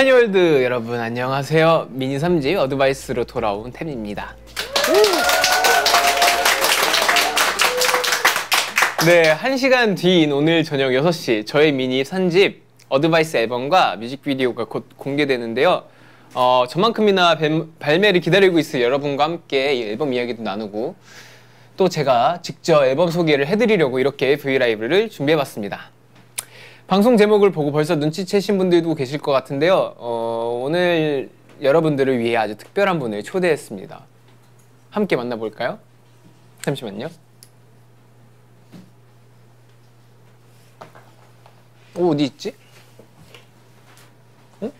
샤이니월드 여러분 안녕하세요. 미니 3집 Advice로 돌아온 태민입니다. 네, 1시간 뒤인 오늘 저녁 6시 저의 미니 3집 Advice 앨범과 뮤직비디오가 곧 공개되는데요. 어, 저만큼이나 뱀- 발매를 기다리고 있을 여러분과 함께 이 앨범 이야기도 나누고 또 제가 직접 앨범 소개를 해드리려고 이렇게 V LIVE를 준비해봤습니다. 방송 제목을 보고 벌써 눈치채신 분들도 계실 것 같은데요. 어, 오늘 여러분들을 위해 아주 특별한 분을 초대했습니다. 함께 만나볼까요? 잠시만요. 오, 어디 있지? 응?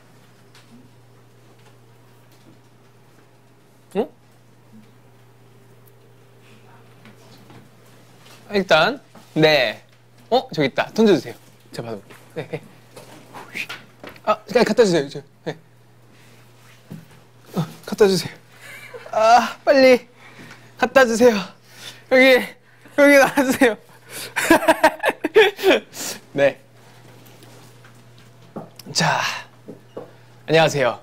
응? 일단 네. 어 저기 있다. 던져주세요. 제가 받아볼게요. 네. 네. 아 그냥 갖다 주세요. 저. 네. 어, 갖다 주세요. 아 빨리 갖다 주세요. 여기 여기 놔주세요. 네. 자 안녕하세요.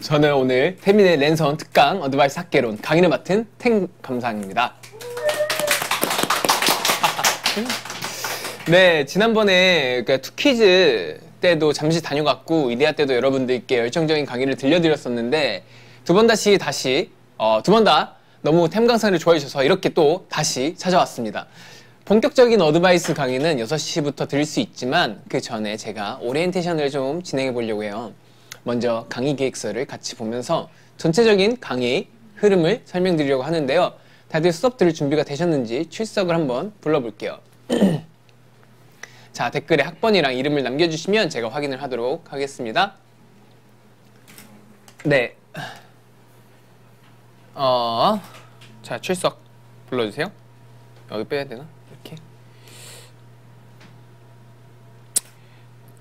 저는 오늘 태민의 랜선 특강 어드바이스 학개론 강의를 맡은 탱 감상입니다. 네, 지난번에 그 투키즈 때도 잠시 다녀갔고 이데아 때도 여러분들께 열정적인 강의를 들려드렸었는데 두 번 다시 다시 어, 두 번 다 너무 템 강사를 좋아해 주셔서 이렇게 또 다시 찾아왔습니다. 본격적인 Advice 강의는 6시부터 들을 수 있지만 그 전에 제가 오리엔테이션을 좀 진행해 보려고 해요. 먼저 강의 기획서를 같이 보면서 전체적인 강의 흐름을 설명드리려고 하는데요. 다들 수업 들을 준비가 되셨는지 출석을 한번 불러볼게요. 자, 댓글에 학번이랑 이름을 남겨주시면 제가 확인을 하도록 하겠습니다. 네. 어, 자, 출석 불러주세요. 여기 빼야 되나? 이렇게.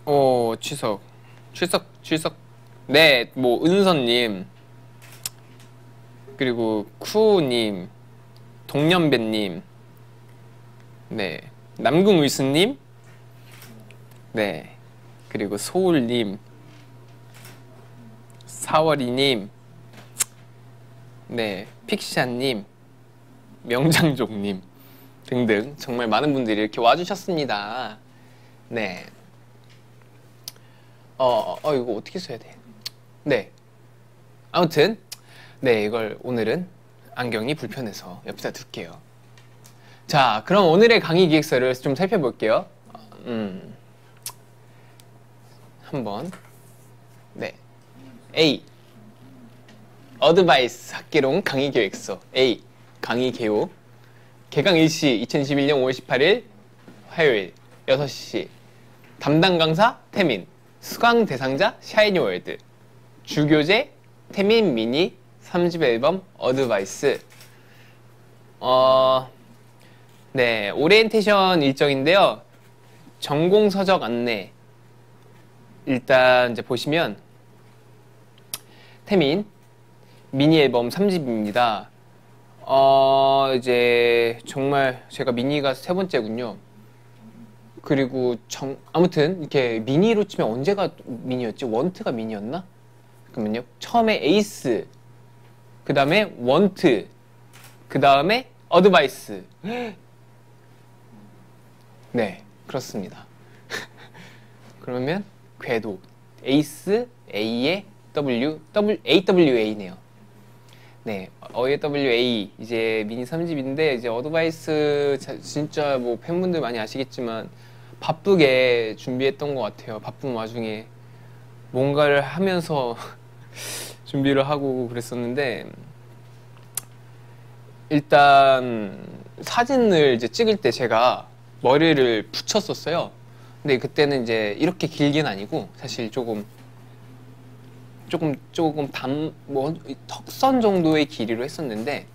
오, 취석. 출석, 출석. 네, 뭐, 은선님. 그리고 쿠님. 동년배님. 네. 남궁 울스님. 네. 그리고 소울님, 사월이님, 네, 픽샤님, 명장족님 등등 정말 많은 분들이 이렇게 와주셨습니다. 네. 어, 어, 이거 어떻게 써야 돼? 네. 아무튼, 네, 이걸 오늘은 안경이 불편해서 옆에다 둘게요. 자, 그럼 오늘의 강의 기획서를 좀 살펴볼게요. 음. 한번. 네. A. 어드바이스 학계론 강의 계획서. A. 강의 개요. 개강 일시 2021년 5월 18일 화요일 6시. 담당 강사 태민. 수강 대상자 샤이니월드. 주교재 태민 미니 3집 앨범 Advice 어, 네. 오리엔테이션 일정인데요. 전공 서적 안내 일단 이제 보시면 태민 미니 앨범 3집입니다. 어 이제 정말 제가 미니가 세 번째군요. 그리고 정 아무튼 이렇게 미니로 치면 언제가 미니였지? WANT가 미니였나? 잠깐만요. 처음에 에이스, 그 다음에 WANT, 그 다음에 Advice. 네, 그렇습니다. 그러면 궤도 ACE A의 W W AWA네요. 네, AWA 이제 미니 3집인데 이제 Advice 자- 진짜 뭐 팬분들 많이 아시겠지만 바쁘게 준비했던 것 같아요. 바쁜 와중에 뭔가를 하면서 준비를 하고 그랬었는데 일단 사진을 이제 찍을 때 제가 머리를 붙였었어요. 근데 그때는 이제 이렇게 길게는 아니고 사실 조금 조금 조금 담뭐 턱선 정도의 길이로 했었는데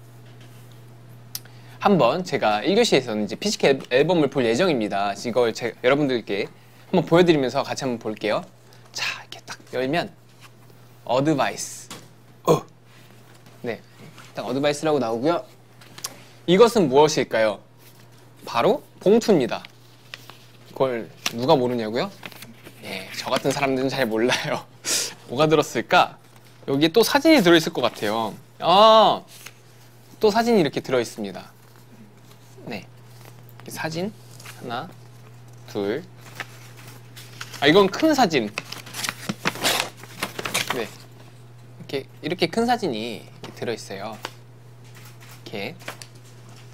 한번 제가 1교시에서는 이제 physical 앨범을 볼 예정입니다. 이걸 제 여러분들께 한번 보여드리면서 같이 한번 볼게요. 자 이렇게 딱 열면 Advice. 어. 네, 딱 Advice라고 나오고요. 이것은 무엇일까요? 바로 봉투입니다. 그걸 누가 모르냐고요? 예, 저 같은 사람들은 잘 몰라요. 뭐가 들었을까? 여기에 또 사진이 들어있을 것 같아요. 아, 또 사진이 이렇게 들어있습니다. 네. 사진 하나, 둘. 아, 이건 큰 사진. 네. 이렇게 이렇게 큰 사진이 이렇게 들어있어요. 이렇게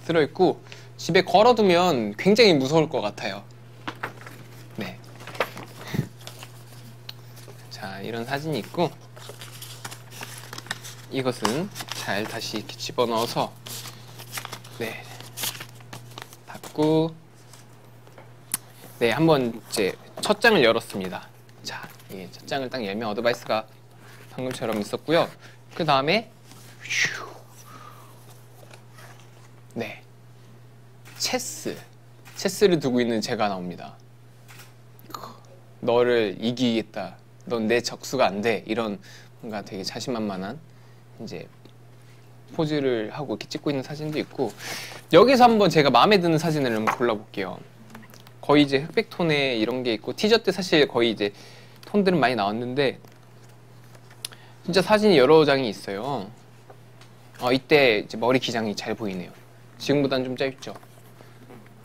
들어있고 집에 걸어두면 굉장히 무서울 것 같아요. 네. 자, 이런 사진이 있고 이것은 잘 다시 이렇게 집어넣어서 네 닫고 네 한번 이제 첫 장을 열었습니다. 자, 이게 첫 장을 딱 열면 어드바이스가 방금처럼 있었고요. 그 다음에 네 체스 체스를 두고 있는 제가 나옵니다. 너를 이기겠다. 넌 내 적수가 안 돼. 이런 뭔가 되게 자신만만한 이제 포즈를 하고 이렇게 찍고 있는 사진도 있고 여기서 한번 제가 마음에 드는 사진을 한번 골라볼게요. 거의 이제 흑백 톤에 이런 게 있고 티저 때 사실 거의 이제 톤들은 많이 나왔는데 진짜 사진이 여러 장이 있어요. 어, 이때 머리 기장이 잘 보이네요. 지금보다는 좀 짧죠.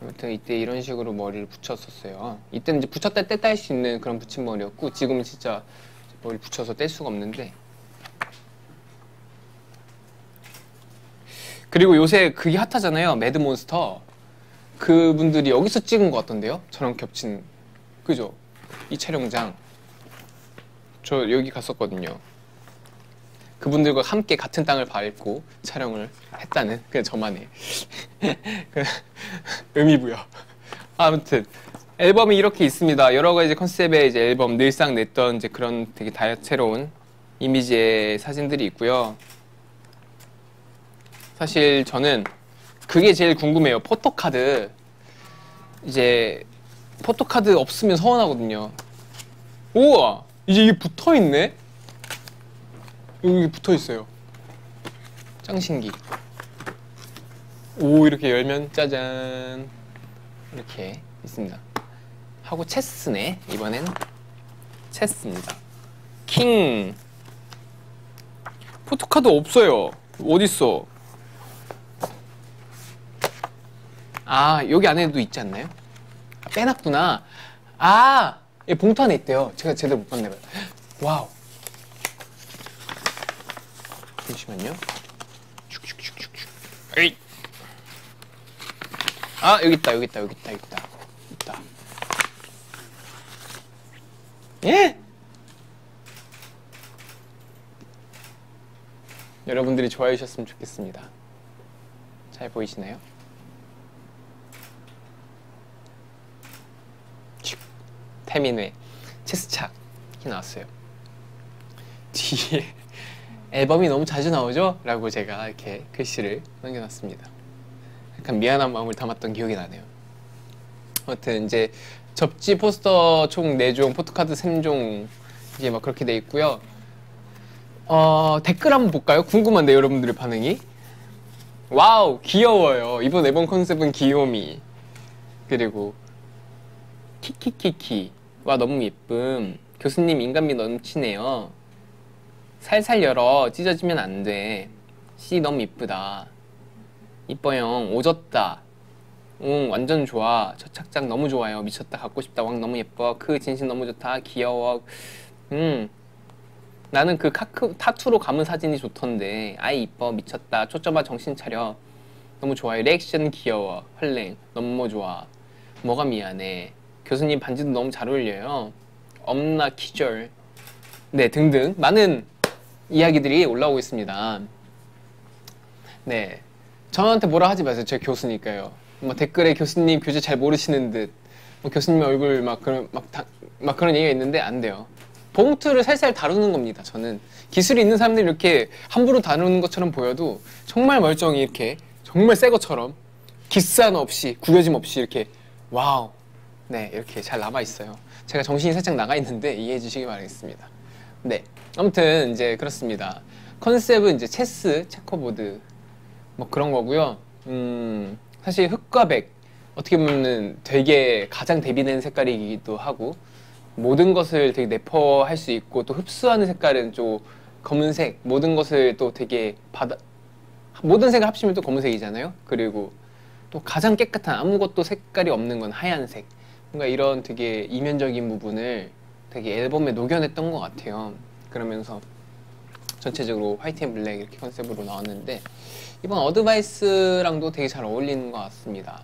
아무튼 이때 이런 식으로 머리를 붙였었어요. 이때는 이제 붙였다 뗐다 할 수 있는 그런 붙임머리였고 지금은 진짜 머리 붙여서 뗄 수가 없는데 그리고 요새 그게 핫하잖아요. 매드몬스터. 그분들이 여기서 찍은 것 같던데요? 저랑 겹친 그죠? 이 촬영장 저 여기 갔었거든요. 그분들과 함께 같은 땅을 밟고 촬영을 했다는 그냥 저만의 그 의미 부여. 아무튼 앨범이 이렇게 있습니다. 여러 가지 컨셉의 이제 앨범 늘상 냈던 이제 그런 되게 다채로운 이미지의 사진들이 있고요. 사실 저는 그게 제일 궁금해요. 포토카드 이제 포토카드 없으면 서운하거든요. 우와 이제 이게 붙어 있네. 여기 붙어 있어요. 짱신기. 오 이렇게 열면 짜잔 이렇게 있습니다. 하고 체스네 이번엔 체스입니다. 킹 포토카드 없어요. 어딨어? 아 여기 안에도 있지 않나요? 아, 빼놨구나. 아, 이 봉투 안에 있대요. 제가 제대로 못 봤나 봐요. Wow. 잠시만요. 슉슉슉슉슉. 에이. 아 여기 있다 여기 있다 여기 있다 여기 있다 있다. 예? 여러분들이 좋아해 주셨으면 좋겠습니다. 잘 보이시나요? 태민의 체스착이 나왔어요. 뒤에 앨범이 너무 자주 나오죠? 라고 제가 이렇게 글씨를 남겨놨습니다. 약간 미안한 마음을 담았던 기억이 나네요. 아무튼 이제 접지 포스터 총 4종, 포토카드 3종 이게 막 그렇게 돼 있고요. 어, 댓글 한번 볼까요? 궁금한데 여러분들의 반응이. Wow, 귀여워요. 이번 앨범 컨셉은 귀요미. 그리고 키키키키. 와 너무 예쁨. 교수님 인간미 넘치네요. 살살 열어 찢어지면 안 돼. 씨 너무 이쁘다. 이뻐요. 오졌다. 응 완전 좋아. 첫 착장 너무 좋아요. 미쳤다. 갖고 싶다. 왕 너무 예뻐. 그 진심 너무 좋다. 귀여워. 음 나는 그 카크, 타투로 감은 사진이 좋던데. 아이 이뻐. 미쳤다. 초점아 정신 차려. 너무 좋아요. 리액션 귀여워. 헐랭. 너무 좋아. 뭐가 미안해. 교수님 반지도 너무 잘 어울려요. 엄나 키절. 네, 등등 많은 이야기들이 올라오고 있습니다. 네. 저한테 뭐라 하지 마세요. 제가 교수니까요. 뭐 댓글에 교수님 교재 잘 모르시는 듯, 뭐 교수님 얼굴 막 그런 막, 다, 막 그런 얘기가 있는데 안 돼요. 봉투를 살살 다루는 겁니다. 저는 기술이 있는 사람들이 이렇게 함부로 다루는 것처럼 보여도 정말 멀쩡히 이렇게 정말 새 것처럼 나 없이 구겨짐 없이 이렇게 wow 네, 이렇게 잘 남아 있어요. 제가 정신이 살짝 나가 있는데 이해해 주시기 바라겠습니다. 네, 아무튼 이제 그렇습니다. 컨셉은 이제 체스, checkerboard 뭐 그런 거고요. 음, 사실 흑과 백 어떻게 보면 되게 가장 대비되는 색깔이기도 하고 모든 것을 되게 내포할 수 있고 또 흡수하는 색깔은 좀 검은색 모든 것을 또 되게 받아 모든 색을 합치면 또 검은색이잖아요. 그리고 또 가장 깨끗한 아무것도 색깔이 없는 건 하얀색. 뭔가 이런 되게 이면적인 부분을 되게 앨범에 녹여냈던 것 같아요. 그러면서 전체적으로 white and black 이렇게 컨셉으로 나왔는데 이번 Advice랑도 되게 잘 어울리는 것 같습니다.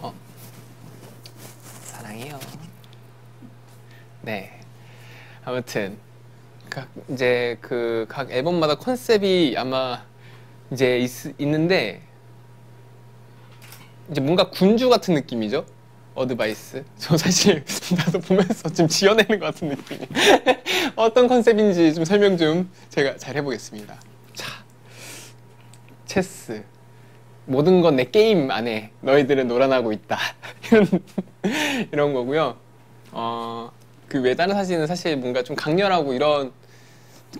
어. 사랑해요. 네. 아무튼 각 이제 그 각 앨범마다 컨셉이 아마 이제 있, 있는데 이제 뭔가 군주 같은 느낌이죠. 어드바이스. 저 사실 나도 보면서 좀 지어내는 것 같은 느낌이. 어떤 컨셉인지 좀 설명 좀 제가 잘 해보겠습니다. 자, 체스. 모든 건 내 게임 안에 너희들은 놀아나고 있다. 이런 이런 거고요. 어, 그 외 다른 사진은 사실 뭔가 좀 강렬하고 이런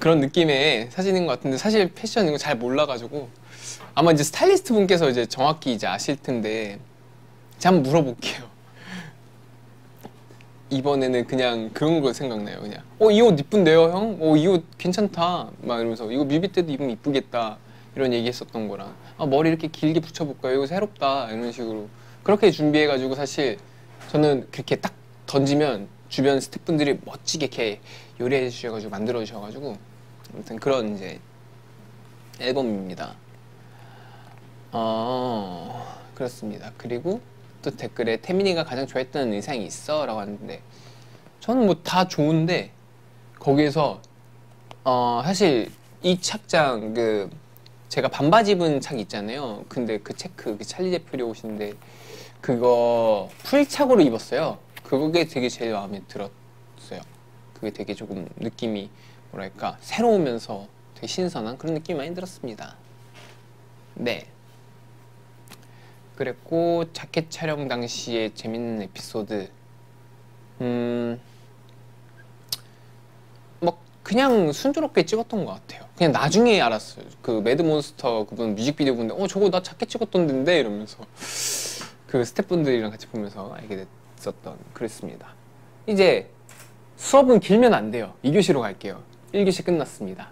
그런 느낌의 사진인 것 같은데 사실 패션 이거 잘 몰라가지고 아마 이제 스타일리스트 분께서 이제 정확히 이제 아실 텐데 제가 한번 물어볼게요. 이번에는 그냥 그런 거 생각나요. 그냥 어 이 옷 이쁜데요, 형? 어 이 옷 괜찮다. 막 이러면서 이거 뮤비 때도 입으면 이쁘겠다. 이런 얘기 했었던 거랑 아 머리 이렇게 길게 붙여볼까요? 이거 새롭다. 이런 식으로 그렇게 준비해가지고 사실 저는 그렇게 딱 던지면 주변 스태프분들이 멋지게 이렇게 요리해 주셔가지고 만들어 주셔가지고 아무튼 그런 이제 앨범입니다. 어 그렇습니다. 그리고 또 댓글에 태민이가 가장 좋아했던 의상이 있어 라고 하는데 저는 뭐 다 좋은데 거기에서 어 사실 이 착장 그 제가 반바지 입은 착 있잖아요. 근데 그 체크 그 찰리 제프리 옷인데 그거 풀착으로 입었어요. 그게 되게 제일 마음에 들었어요. 그게 되게 조금 느낌이 뭐랄까 새로우면서 되게 신선한 그런 느낌이 많이 들었습니다. 네. 그랬고 자켓 촬영 당시에 재밌는 에피소드 음. 뭐 그냥 순조롭게 찍었던 것 같아요. 그냥 나중에 알았어요. 그 매드몬스터 그분 뮤직비디오 보는데 어 저거 나 자켓 찍었던 데인데 이러면서 그 스태프분들이랑 같이 보면서 알게 됐었던 그랬습니다. 이제 수업은 길면 안 돼요. 2교시로 갈게요. 1교시 끝났습니다.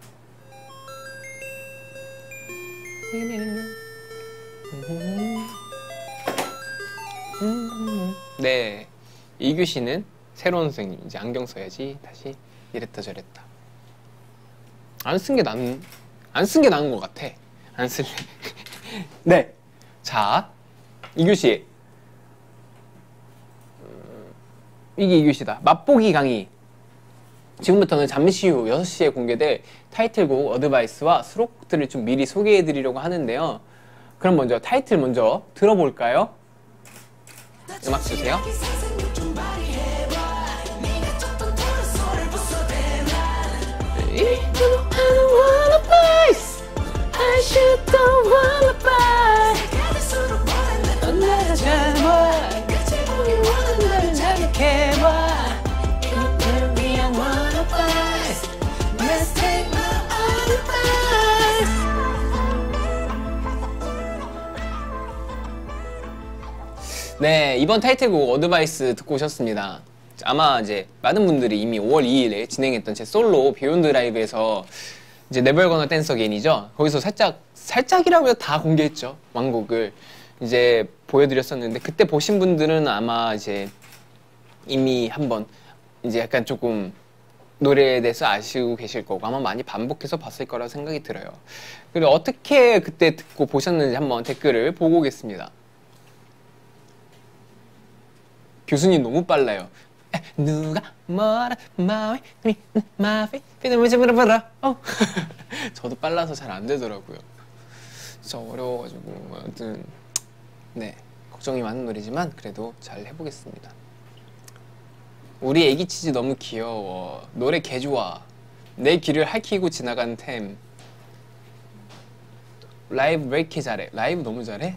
네. 2교시는 새로운 선생님. 이제 안경 써야지. 다시 이랬다 저랬다. 안 쓴게 난, 안쓴 게 나은 것 같아. 안 쓸래. 네. 자, 2교시. 이게 2교시다. 맛보기 강의. 지금부터는 잠시 후 6시에 공개될 타이틀곡 어드바이스와 수록들을 좀 미리 소개해 드리려고 하는데요. 그럼 먼저 타이틀 먼저 들어볼까요? 음악 주세요. 네, 이번 타이틀곡 Advice 듣고 오셨습니다. 아마 이제 많은 분들이 이미 5월 2일에 진행했던 제 솔로 Beyond LIVE에서 이제 Never Gonna Dance Again이죠. 거기서 살짝 살짝이라고 해도 다 공개했죠. 완곡을 이제 보여드렸었는데 그때 보신 분들은 아마 이제 이미 한번 이제 약간 조금 노래에 대해서 아시고 계실 거고 아마 많이 반복해서 봤을 거라 생각이 들어요. 그리고 어떻게 그때 듣고 보셨는지 한번 댓글을 보고 오겠습니다. 교수님 너무 빨라요. 에, 누가 뭐라 피는 왜 물어봐라. 어. 저도 빨라서 잘 안 되더라고요. 진짜 어려워가지고 아무튼 네 걱정이 많은 노래지만 그래도 잘 해보겠습니다. 우리 애기 치즈 너무 귀여워. 노래 개 좋아. 내 귀를 핥히고 지나간 템. 라이브 왜 이렇게 잘해? 라이브 너무 잘해?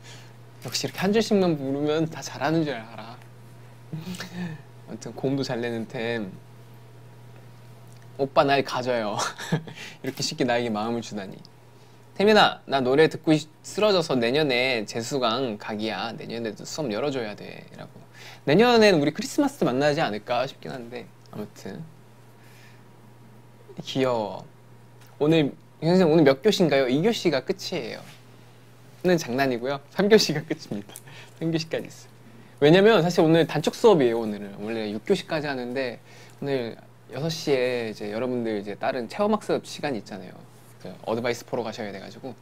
역시 이렇게 한 줄씩만 부르면 다 잘하는 줄 알아. 아무튼 고음도 잘 내는 템 오빠 날 가져요 이렇게 쉽게 나에게 마음을 주다니 태민아 나 노래 듣고 쓰러져서 내년에 재수강 각이야 내년에도 수업 열어줘야 돼 라고 내년에는 우리 크리스마스 때 만나지 않을까 싶긴 한데 아무튼 귀여워. 오늘 선생님 오늘 몇 교시인가요? 2교시가 끝이에요. 는 장난이고요. 3교시가 끝입니다. 3교시까지 있어요. 왜냐면 사실 오늘 단축 수업이에요, 오늘은. 원래 6교시까지 하는데 오늘 6시에 이제 여러분들 이제 다른 체험학습 시간이 있잖아요. 그 어드바이스 보러 가셔야 돼가지고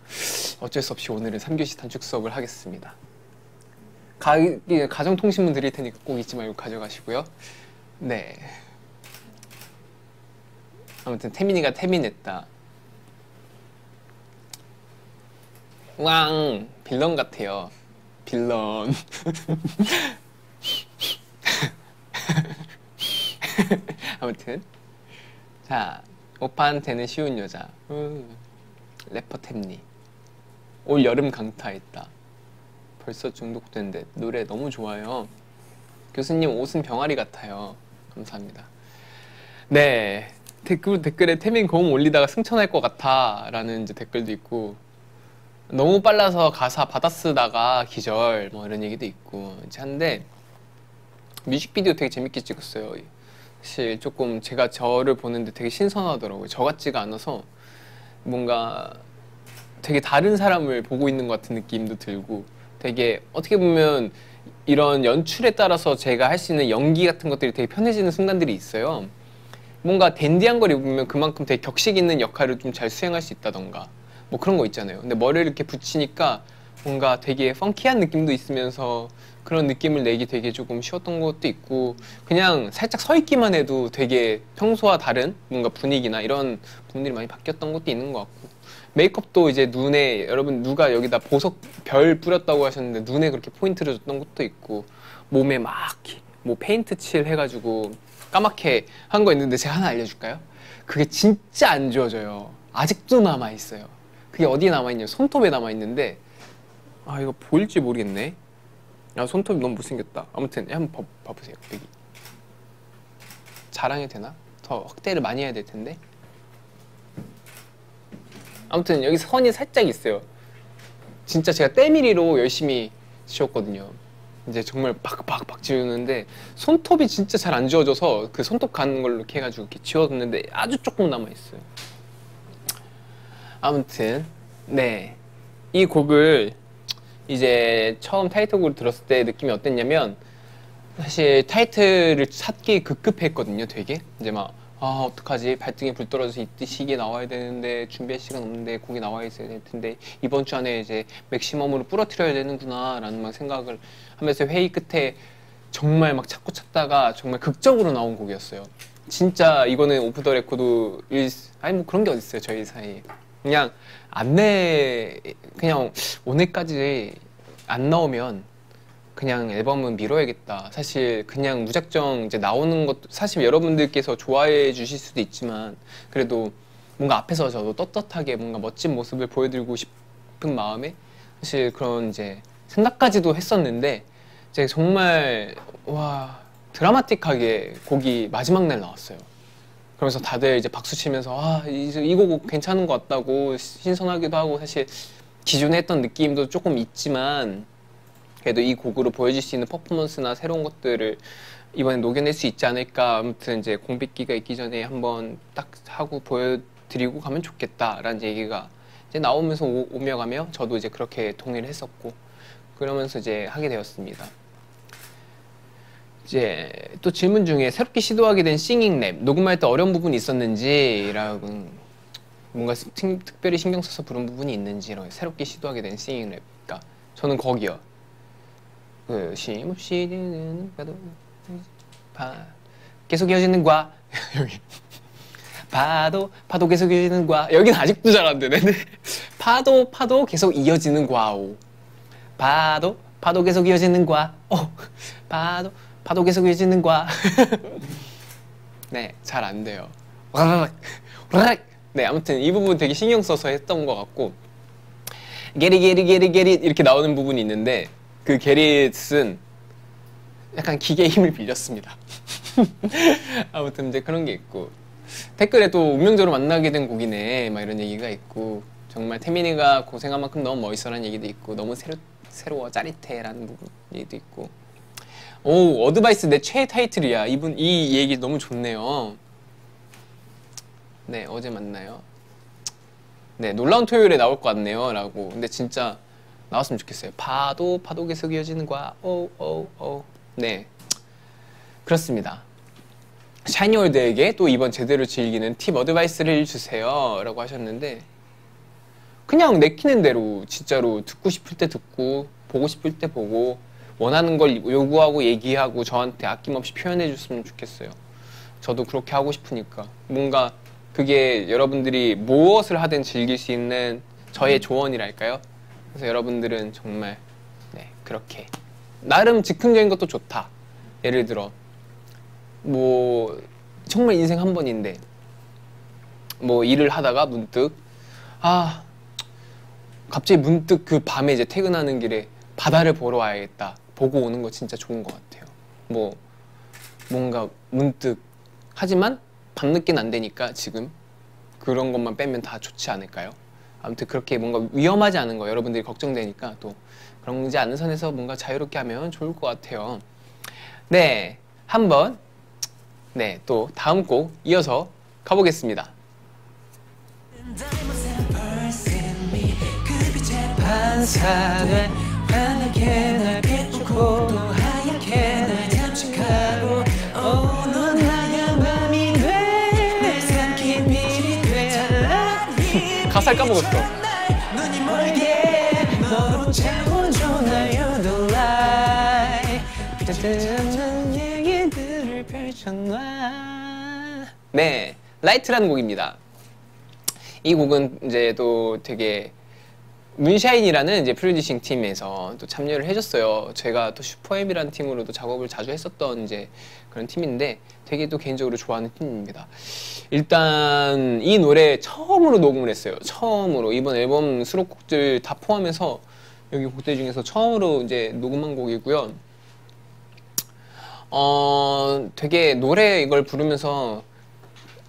어쩔 수 없이 오늘은 3교시 단축 수업을 하겠습니다. 가, 가정통신문 드릴 테니까 꼭 잊지 말고 가져가시고요. 네. 아무튼 태민이가 태민했다. 왕 빌런 같아요. 빌런. 아무튼 자 오빠한테는 쉬운 여자. 음, 래퍼 템니. 올 여름 강타했다. 벌써 중독된 듯 노래 너무 좋아요. 교수님 옷은 병아리 같아요. 감사합니다. 네 댓글 댓글에 태민 고음 올리다가 승천할 것 같아 라는 이제 댓글도 있고 너무 빨라서 가사 받아 쓰다가 기절 뭐 이런 얘기도 있고 이제 한데 뮤직비디오 되게 재밌게 찍었어요. 사실 조금 제가 저를 보는데 되게 신선하더라고요. 저 같지가 않아서 뭔가 되게 다른 사람을 보고 있는 것 같은 느낌도 들고 되게 어떻게 보면 이런 연출에 따라서 제가 할 수 있는 연기 같은 것들이 되게 편해지는 순간들이 있어요. 뭔가 댄디한 걸 입으면 그만큼 되게 격식 있는 역할을 좀 잘 수행할 수 있다던가 뭐 그런 거 있잖아요. 근데 머리를 이렇게 붙이니까 뭔가 되게 펑키한 느낌도 있으면서 그런 느낌을 내기 되게 조금 쉬웠던 것도 있고 그냥 살짝 서 있기만 해도 되게 평소와 다른 뭔가 분위기나 이런 부분들이 많이 바뀌었던 것도 있는 것 같고 메이크업도 이제 눈에 여러분 누가 여기다 보석 별 뿌렸다고 하셨는데 눈에 그렇게 포인트를 줬던 것도 있고 몸에 막 뭐 페인트 칠 해가지고 까맣게 한 거 있는데 제가 하나 알려줄까요? 그게 진짜 안 지워져요. 아직도 남아 있어요. 그게 어디에 남아 있냐? 손톱에 남아 있는데 아 이거 보일지 모르겠네. 아 손톱이 너무 못생겼다. 아무튼 한번 봐, 봐보세요. 여기 자랑이 되나? 더 확대를 많이 해야 될 텐데. 아무튼 여기 선이 살짝 있어요. 진짜 제가 때밀이로 열심히 지웠거든요. 이제 정말 박박박 지우는데 손톱이 진짜 잘 안 지워져서 그 손톱 가는 걸로 이렇게 해가지고 이렇게 지웠는데 아주 조금 남아 있어요. 아무튼 네 이 곡을 이제 처음 타이틀곡을 들었을 때 느낌이 어땠냐면 사실 타이틀을 찾기 급급했거든요. 되게 이제 막 아 어떡하지 발등에 불 떨어져서 이때 시기에 나와야 되는데 준비할 시간 없는데 곡이 나와 있어야 될 텐데 이번 주 안에 이제 maximum으로 부러뜨려야 되는구나 라는 막 생각을 하면서 회의 끝에 정말 막 찾고 찾다가 정말 극적으로 나온 곡이었어요. 진짜 이거는 off the record 일 아니 뭐 그런 게 어딨어요 저희 사이에 그냥 안내 그냥 오늘까지 안 나오면 그냥 앨범은 미뤄야겠다. 사실 그냥 무작정 이제 나오는 것도 사실 여러분들께서 좋아해 주실 수도 있지만 그래도 뭔가 앞에서 저도 떳떳하게 뭔가 멋진 모습을 보여드리고 싶은 마음에 사실 그런 이제 생각까지도 했었는데 이제 정말 와 드라마틱하게 곡이 마지막 날 나왔어요. 그러면서 다들 이제 박수 치면서 아 이거 곡 괜찮은 것 같다고 신선하기도 하고 사실 기존에 했던 느낌도 조금 있지만 그래도 이 곡으로 보여줄 수 있는 퍼포먼스나 새로운 것들을 이번에 녹여낼 수 있지 않을까 아무튼 이제 공백기가 있기 전에 한번 딱 하고 보여드리고 가면 좋겠다라는 얘기가 이제 나오면서 오, 오며 가며 저도 이제 그렇게 동의를 했었고 그러면서 이제 하게 되었습니다. 이제 또 질문 중에 새롭게 시도하게 된 싱잉 랩 녹음할 때 어려운 부분이 있었는지라고 뭔가 특별히 신경 써서 부른 부분이 있는지 새롭게 시도하게 된 singing 랩. 그러니까 저는 거기요. 그 쉼없이 파도 파 계속 이어지는 과. 여기. 파도 파도 계속 이어지는 과. 여기는 아직도 잘 안 되네. 파도 파도 계속 이어지는 과오. 파도 파도 계속 이어지는 과. 어, 파도 파도 계속 이어지는 과 네, 잘 안 돼요. 네, 아무튼 이 부분 되게 신경 써서 했던 것 같고. 게리 게리 게리 게리 이렇게 나오는 부분이 있는데 그 게릿은 약간 기계의 힘을 빌렸습니다. 아무튼 이제 그런 게 있고. 댓글에 또 운명적으로 만나게 된 곡이네 막 이런 얘기가 있고. 정말 태민이가 고생한 만큼 너무 멋있어라는 얘기도 있고 너무 새로, 새로워 짜릿해라는 부분 얘기도 있고 오 Advice 내 최애 타이틀이야. 이분 이 얘기 너무 좋네요. 네 어제 만나요. 네 놀라운 토요일에 나올 것 같네요.라고. 근데 진짜 나왔으면 좋겠어요. 파도 파도 계속 이어지는 거야. 오오오. 네 그렇습니다. 샤이니월드에게 또 이번 제대로 즐기는 팁 advice를 주세요. 라고 하셨는데, 그냥 내키는 대로 진짜로 듣고 싶을 때 듣고, 보고 싶을 때 보고, 원하는 걸 요구하고 얘기하고 저한테 아낌없이 표현해 줬으면 좋겠어요. 저도 그렇게 하고 싶으니까. 뭔가 그게 여러분들이 무엇을 하든 즐길 수 있는 저의 조언이랄까요? 그래서 여러분들은 정말, 네, 그렇게. 나름 즉흥적인 것도 좋다. 예를 들어, 뭐 정말 인생 한 번인데 뭐 일을 하다가 문득 아 갑자기 문득 그 밤에 이제 퇴근하는 길에 바다를 보러 와야겠다 보고 오는 거 진짜 좋은 것 같아요 뭐 뭔가 문득 하지만 밤늦게는 안 되니까 지금 그런 것만 빼면 다 좋지 않을까요? 아무튼 그렇게 뭔가 위험하지 않은 거 여러분들이 걱정되니까 또 그런지 않은 선에서 뭔가 자유롭게 하면 좋을 것 같아요 네 한번 네, 또 다음 곡 이어서 가보겠습니다. 반사돼 환하게 날 비추고 또 하얗게 날 잠식하고 오는 하얀 밤이 돼내 삼킨 빛이 돼 가사를 까먹었어. 눈이 멀게 너로 채워줘 날. You're the light 얘기들을 펼쳐놔 네 Light라는 곡입니다. 이 곡은 이제 또 되게 MoonShine이라는 이제 producing 팀에서 또 참여를 해줬어요. 제가 또 SuperM이라는 팀으로도 작업을 자주 했었던 이제 그런 팀인데 되게 또 개인적으로 좋아하는 팀입니다. 일단 이 노래 처음으로 녹음을 했어요. 처음으로 이번 앨범 수록곡들 다 포함해서 여기 곡들 중에서 처음으로 이제 녹음한 곡이고요. 어, 되게 노래 이걸 부르면서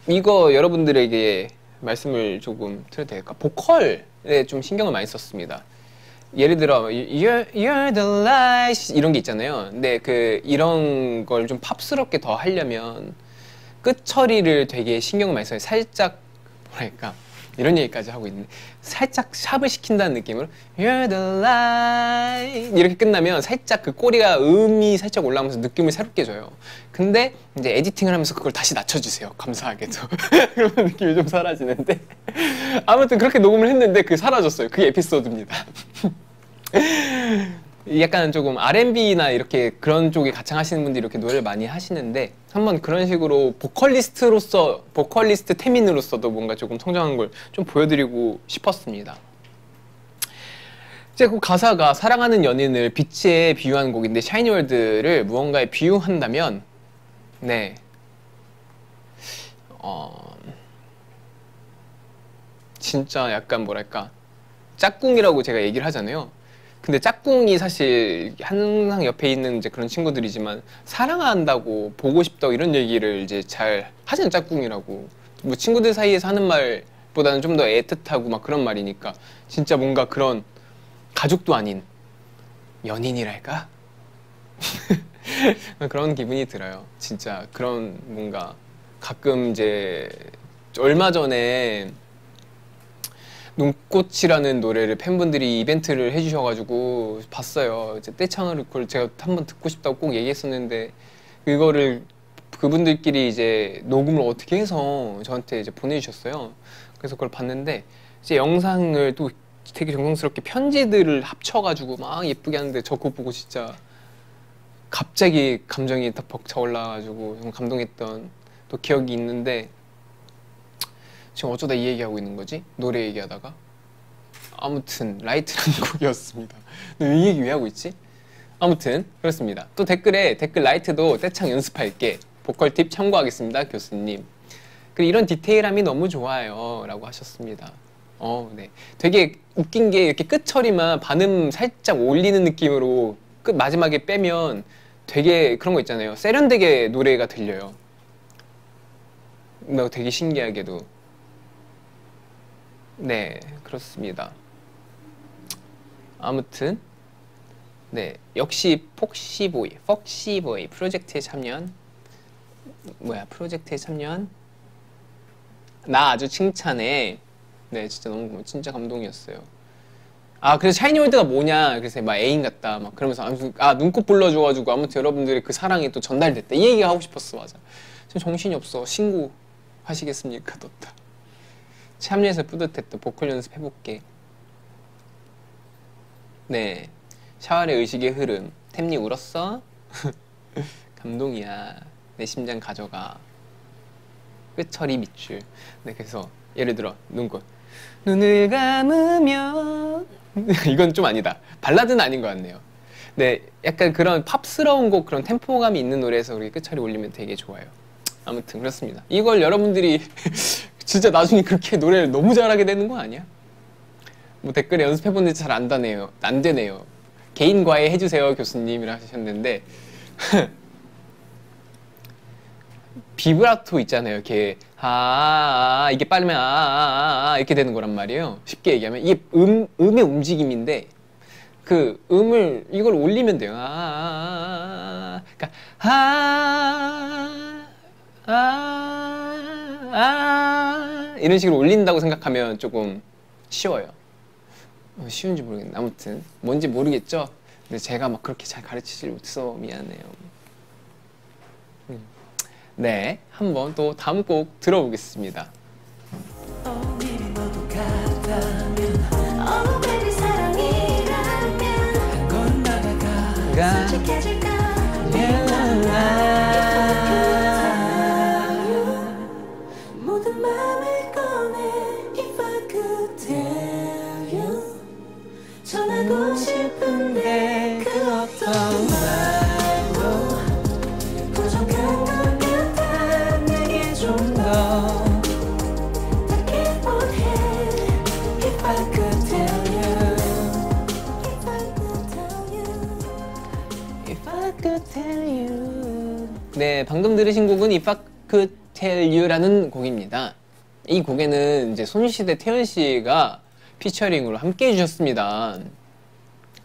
이거 여러분들에게 말씀을 조금 드려도 될까? 보컬에 좀 신경을 많이 썼습니다. 예를 들어 you're, you're the light 이런 게 있잖아요. 근데 그 이런 걸 좀 팝스럽게 더 하려면 끝 처리를 되게 신경을 많이 써요. 살짝 뭐랄까 이런 얘기까지 하고 있는데 살짝 샵을 시킨다는 느낌으로 You're the light 이렇게 끝나면 살짝 그 꼬리가 음이 살짝 올라오면서 느낌을 새롭게 줘요. 근데 이제 에디팅을 하면서 그걸 다시 낮춰주세요. 감사하게도. 그러면 느낌이 좀 사라지는데. 아무튼 그렇게 녹음을 했는데 그게 사라졌어요. 그게 에피소드입니다 약간 조금 R&B나 이렇게 그런 쪽에 가창하시는 분들이 이렇게 노래를 많이 하시는데 한번 그런 식으로 보컬리스트로서 보컬리스트 태민으로서도 뭔가 조금 성장한 걸 좀 보여드리고 싶었습니다. 이제 그 가사가 사랑하는 연인을 빛에 비유한 곡인데 샤이니월드를 무언가에 비유한다면 네 어, 진짜 약간 뭐랄까 짝꿍이라고 제가 얘기를 하잖아요. 근데 짝꿍이 사실 항상 옆에 있는 이제 그런 친구들이지만 사랑한다고 보고 싶다고 이런 얘기를 이제 잘 하잖아요 짝꿍이라고. 뭐 친구들 사이에서 하는 말보다는 좀 더 애틋하고 막 그런 말이니까 진짜 뭔가 그런 가족도 아닌 연인이랄까? 그런 기분이 들어요. 진짜 그런 뭔가 가끔 이제 얼마 전에 눈꽃이라는 노래를 팬분들이 이벤트를 해주셔가지고 봤어요. 이제 떼창을 그걸 제가 한번 듣고 싶다고 꼭 얘기했었는데 그거를 그분들끼리 이제 녹음을 어떻게 해서 저한테 이제 보내주셨어요. 그래서 그걸 봤는데 이제 영상을 또 되게 정성스럽게 편지들을 합쳐가지고 막 예쁘게 하는데 저 그거 보고 진짜 갑자기 감정이 딱 벅차 올라가지고 좀 감동했던 또 기억이 있는데 지금 어쩌다 이 얘기하고 있는 거지? 노래 얘기하다가? 아무튼 Light라는 곡이었습니다. 이 얘기 왜 하고 있지? 아무튼 그렇습니다. 또 댓글에 댓글 Light도 떼창 연습할게. 보컬 팁 참고하겠습니다 교수님. 그리고 이런 디테일함이 너무 좋아요 라고 하셨습니다. 어, 네. 되게 웃긴 게 이렇게 끝 처리만 반음 살짝 올리는 느낌으로 끝 마지막에 빼면 되게 그런 거 있잖아요. 세련되게 노래가 들려요. 되게 신기하게도 네, 그렇습니다. 아무튼 네, 역시 폭시보이, 퍽시보이 프로젝트에 참여한 뭐야 프로젝트에 참여한 나 아주 칭찬해. 네, 진짜 너무. 진짜 감동이었어요. 아, 그래서 샤이니 월드가 뭐냐. 그래서 막 애인 같다. 막 그러면서 아무튼 아, 눈곱 불러줘 가지고 아무튼 여러분들의 그 사랑이 또 전달됐다. 이 얘기가 하고 싶었어, 맞아. 지금 정신이 없어. 신고 하시겠습니까, 뒀다. 참여해서 뿌듯했다. 보컬 연습해볼게. 네. 샤war의 의식의 흐름. 템니 울었어? 감동이야. 내 심장 가져가. 끝처리 밑줄. 네, 그래서 예를 들어 눈꽃. 눈을 감으면 이건 좀 아니다. 발라드는 아닌 것 같네요. 네, 약간 그런 팝스러운 곡, 그런 템포감이 있는 노래에서 우리 끝처리 올리면 되게 좋아요. 아무튼 그렇습니다. 이걸 여러분들이 진짜 나중에 그렇게 노래를 너무 잘하게 되는 거 아니야? 뭐 댓글에 연습해보는데 잘 안 되네요. 안 되네요. 개인 과외 해주세요 교수님이라 하셨는데 비브라토 있잖아요. 이렇게 아, 아, 아 이게 빠르면 아, 아, 아, 아, 이렇게 되는 거란 말이에요. 쉽게 얘기하면 이게 음 음의 움직임인데 그 음을 이걸 올리면 돼요. 아, 아, 아, 아. 그러니까 아, 아, 아 이런 식으로 올린다고 생각하면 조금 쉬워요. 어, 쉬운지 모르겠네. 아무튼 뭔지 모르겠죠. 근데 제가 막 그렇게 잘 가르치질 못해서 미안해요. 음. 네, 한번 또 다음 곡 들어보겠습니다. Oh, 네, 방금 들으신 곡은 If I Could Tell You라는 곡입니다. 이 곡에는 이제 소녀시대 태연 씨가 피처링으로 함께 해주셨습니다.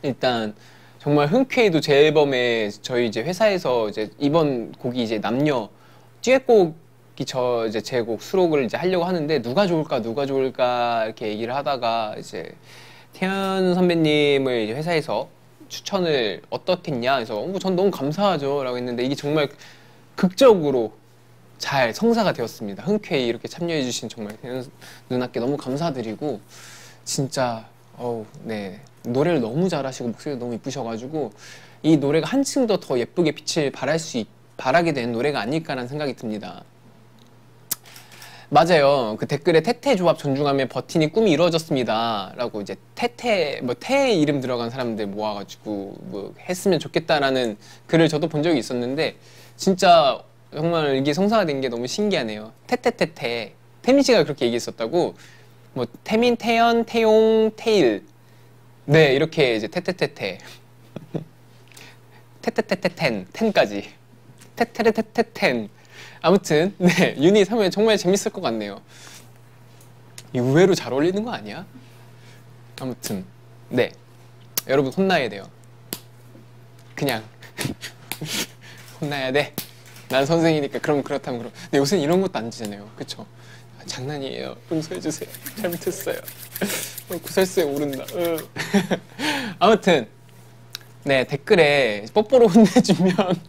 일단 정말 흔쾌히도 제 앨범에 저희 이제 회사에서 이제 이번 곡이 이제 남녀 듀엣곡이 저 이제 제 곡 수록을 이제 하려고 하는데 누가 좋을까 누가 좋을까 이렇게 얘기를 하다가 이제 태연 선배님을 이제 회사에서 추천을 어떻겠냐 해서 어, 전 너무 감사하죠 라고 했는데 이게 정말 극적으로 잘 성사가 되었습니다. 흔쾌히 이렇게 참여해 주신 정말 태연 누나께 너무 감사드리고 진짜 어우 네 노래를 너무 잘하시고 목소리가 너무 이쁘셔가지고 이 노래가 한층 더 더 예쁘게 빛을 발할 수 있, 발하게 된 노래가 아닐까라는 생각이 듭니다. 맞아요. 그 댓글에 태태 조합 존중하면 버틴이 꿈이 이루어졌습니다.라고 이제 태태 뭐태 이름 들어간 사람들 모아가지고 뭐 했으면 좋겠다라는 글을 저도 본 적이 있었는데 진짜 정말 이게 성사가 된 게 너무 신기하네요. 태태태태 태민 씨가 그렇게 얘기했었다고. 뭐 태민, 태연, 태용, 태일. 네 이렇게 이제 태태태태 테테테테텐 텐까지. 테테레테테텐. 아무튼 네 유닛 하면 정말 재밌을 것 같네요. 의외로 잘 어울리는 거 아니야? 아무튼 네. 여러분 혼나야 돼요. 그냥 혼나야 돼 난 선생이니까 그럼 그렇다면 그럼. 근데 요새는 이런 것도 안 지잖아요. 그쵸? 아, 장난이에요. 용서해주세요. 잘못했어요. 어, 구설수에 오른다. 으. 아무튼 네 댓글에 뽀뽀로 혼내주면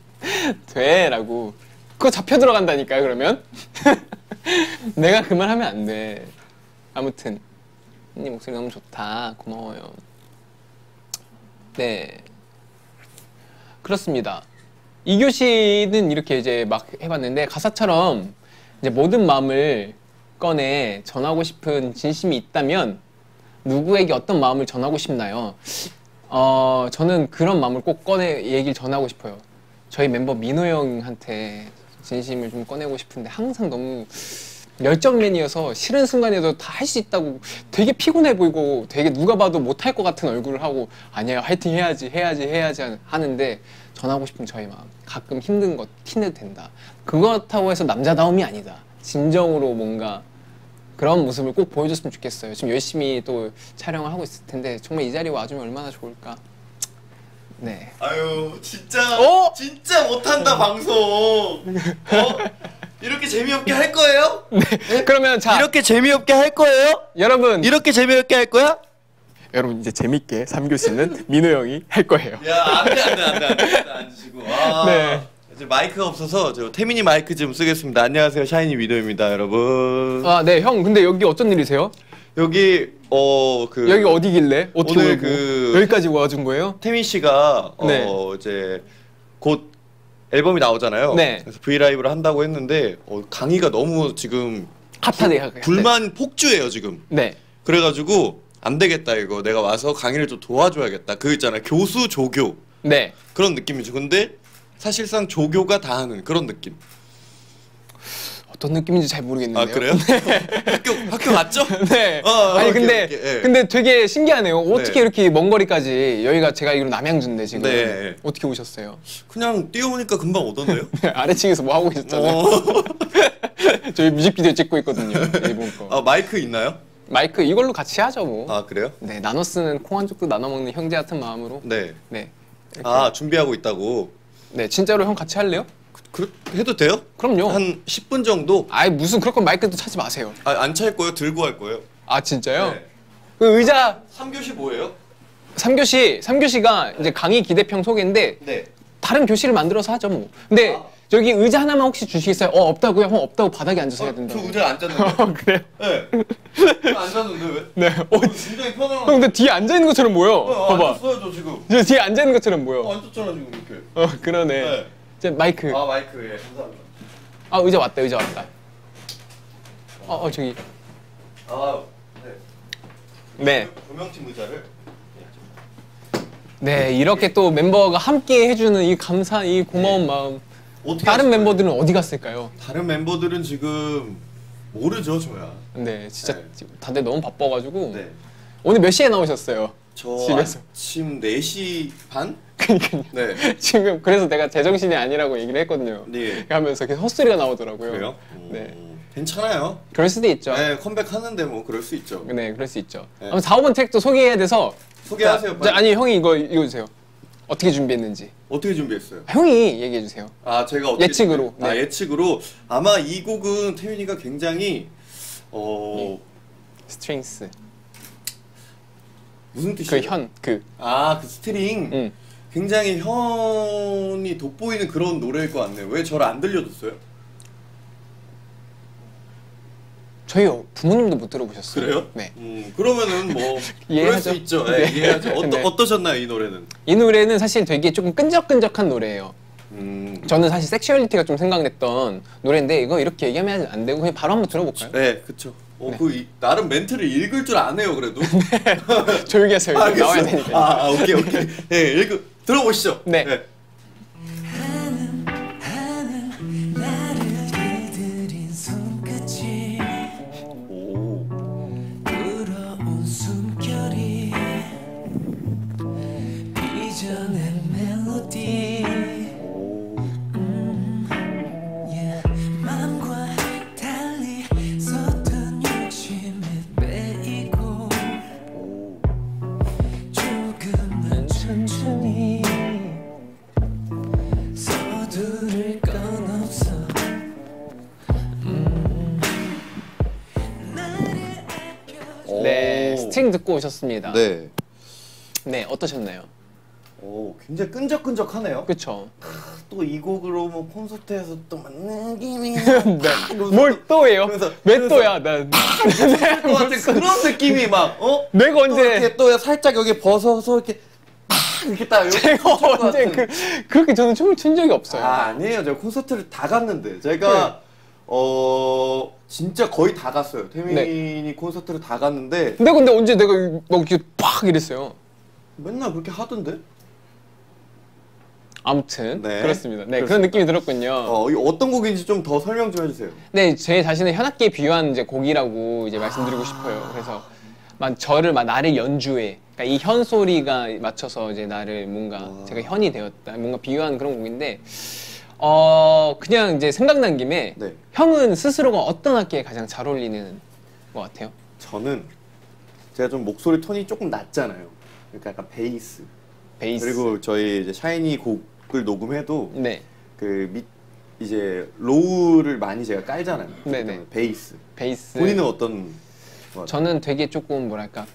돼라고. 그거 잡혀 들어간다니까요 그러면. 내가 그 말 하면 안 돼. 아무튼 니 목소리 너무 좋다. 고마워요. 네. 그렇습니다 이교시는 이렇게 이제 막 해봤는데 가사처럼 이제 모든 마음을 꺼내 전하고 싶은 진심이 있다면 누구에게 어떤 마음을 전하고 싶나요? 어, 저는 그런 마음을 꼭 꺼내 얘기를 전하고 싶어요. 저희 멤버 민호 형한테 진심을 좀 꺼내고 싶은데 항상 너무 열정맨이어서 싫은 순간에도 다 할 수 있다고 되게 피곤해 보이고 되게 누가 봐도 못할 것 같은 얼굴을 하고 아니야 화이팅 해야지 해야지 해야지 하는데 전하고 싶은 저희 마음 가끔 힘든 것 티내도 된다 그렇다고 해서 남자다움이 아니다 진정으로 뭔가 그런 모습을 꼭 보여줬으면 좋겠어요 지금 열심히 또 촬영을 하고 있을 텐데 정말 이 자리에 와주면 얼마나 좋을까 네. 아유 진짜 어? 진짜 못한다 방송. 어? 이렇게 재미없게 할 거예요? 그러면 자 이렇게 재미없게 할 거예요? 여러분 이렇게 재미없게 할 거야? 여러분 이제 재밌게 3교시는 민호 형이 할 거예요. 야 안돼 안돼 안돼 안돼 앉으시고. 아, 네. 이제 마이크가 없어서 저 태민이 마이크 좀 쓰겠습니다. 안녕하세요 샤이니 위도입니다 여러분. 아, 네, 형. 근데 여기 어쩐 일이세요? 여기 어 그 여기 어디길래? 어떻게 오늘 오고 그- 여기까지 와준 거예요? 태민 씨가 네. 어 이제 곧 앨범이 나오잖아요. 네. 그래서 브이 라이브를 한다고 했는데 어, 강의가 너무 지금 핫하네. 불만 폭주해요 지금. 네. 그래가지고 안 되겠다 이거 내가 와서 강의를 좀 도와줘야겠다. 그 있잖아 교수 조교 네. 그런 느낌이죠. 근데 사실상 조교가 다 하는 그런 느낌. 어떤 느낌인지 잘 모르겠는데요. 아 그래요? 학교 학교 갔죠? 네. 어, 어, 아니 오케이, 근데 오케이, 예. 근데 되게 신기하네요. 어떻게 네. 이렇게 먼 거리까지 여기가 제가 알기로 남양주인데 지금 네. 어떻게 오셨어요? 그냥 뛰어오니까 금방 오던데요? 아래층에서 뭐 하고 계셨잖아요. 어. 저희 뮤직비디오 찍고 있거든요. 일본 거. 아 마이크 있나요? 마이크 이걸로 같이 하죠 뭐. 아 그래요? 네 나눠 쓰는 콩 한 쪽도 나눠 먹는 형제 같은 마음으로. 네. 네. 아 준비하고 있다고. 네 진짜로 형 같이 할래요? 그 해도 돼요? 그럼요. 한 10분 정도? 아이 무슨 그럴 거면 마이크도 찾지 마세요. 아, 안찰 거예요? 들고 할 거예요? 아 진짜요? 네. 그 의자 3교시 뭐예요? 3교시 3교시가 이제 강의 기대평 소개인데 네. 다른 교실을 만들어서 하죠 뭐. 근데 아. 저기 의자 하나만 혹시 주시겠어요? 어 없다고요? 형 없다고 바닥에 앉아서 해야 저 된다고. 의자에 앉았는데. 어, 그래요? 네. 앉았는데 왜? 네. 어, 굉장히 편안한. 형 근데 뒤에 앉아 있는 것처럼 보여. 어, 봐봐. 앉았어요 저 지금. 저 뒤에 앉아 있는 것처럼 보여. 어, 앉았잖아 지금 이렇게. 어 그러네. 네. 이제 마이크. 아 마이크 예 감사합니다. 아 의자 왔다 의자 왔다. 어, 어 저기. 아 네. 네. 조명팀 의자를. 네 이렇게 또 멤버가 함께 해주는 이 감사 이 고마운 마음. 어떻게 다른 하실? 멤버들은 어디 갔을까요? 다른 멤버들은 지금 모르죠 저야. 네 진짜 네. 다들 너무 바빠가지고 네. 오늘 몇 시에 나오셨어요? 저 집에서. 아침 4시 반? 그러니까요. 네. 지금 그래서 내가 제정신이 아니라고 얘기를 했거든요. 네. 하면서 계속 헛소리가 나오더라고요. 그래요? 네. 음, 괜찮아요. 그럴 수도 있죠. 네, 컴백하는데 뭐 그럴 수 있죠. 네, 그럴 수 있죠. 네. 아무튼 4, 5번 트랙도 소개해야 돼서 소개하세요, 자. 자, 아니 형이 이거 읽어주세요. 어떻게 준비했는지. 어떻게 준비했어요? 형이 얘기해 주세요. 아 제가 어떻게 예측으로, 준비- 아 네. 예측으로 아마 이 곡은 태민이가 굉장히 어 Strings. 무슨 그 뜻이에요? 현, 그. 아 그 string 응. 굉장히 현이 돋보이는 그런 노래일 것 같네요. 왜 저를 안 들려줬어요? 저희 부모님도 못 들어보셨어요. 그래요? 네. 음 그러면은 뭐 그럴. 수 있죠. 네, 네. 이해하죠. 어떠, 네. 어떠셨나요 이 노래는? 이 노래는 사실 되게 조금 끈적끈적한 노래예요. 음. 저는 사실 섹슈얼리티가 좀 생각났던 노래인데 이거 이렇게 얘기하면 안 되고 그냥 바로 한번 들어볼까요? 네, 그쵸. 어, 네. 그 이- 나름 멘트를 읽을 줄 아네요, 그래도. 조용히 하세요. 알겠어요. 나와야 되니까. 아, 아, 오케이, 오케이. 네, 읽 들어보시죠. 네. 네, 오. String 듣고 오셨습니다. 네. 네, 어떠셨나요? 오, 굉장히 끈적끈적하네요. 그쵸? 또이 곡으로 뭐 콘서트에서 또막 느낌이 네. 뭘또왜 그래서- 또야? 난것 같은 그런 느낌이 막 어? 내가 또 언제 이렇게 또 살짝 여기 벗어서 이렇게 막 이렇게 딱 이렇게 제가 언제. 그 그렇게 저는 춤을 춘 적이 없어요. 아 아니에요 제가 콘서트를 다 갔는데 제가 어 진짜 거의 다 갔어요 태민이 콘서트를 다 갔는데 근데 근데 언제 내가 막 이렇게 팍 이랬어요. 맨날 그렇게 하던데 아무튼 네, 그렇습니다. 네 그렇습니다. 그런 느낌이 들었군요. 어 이거 어떤 곡인지 좀 더 설명 좀 해주세요 네, 제 자신의 현악기에 비유한 이제 곡이라고 이제 말씀드리고 싶어요. 그래서 막 저를 막 나를 연주해. 그러니까 이 현 소리가 맞춰서 이제 나를 뭔가 아. 제가 현이 되었다. 뭔가 비유한 그런 곡인데 어 그냥 이제 생각난 김에 네 형은 스스로가 어떤 악기에 가장 잘 어울리는 것 같아요? 저는 제가 좀 목소리 톤이 조금 낮잖아요 그러니까 약간 베이스 베이스. 그리고 저희 이제 샤이니 곡을 녹음해도 네. 그밑 이제 low를 많이 제가 깔잖아요. 네네. 베이스. 베이스. 본인은 어떤? 저는 되게 조금 뭐랄까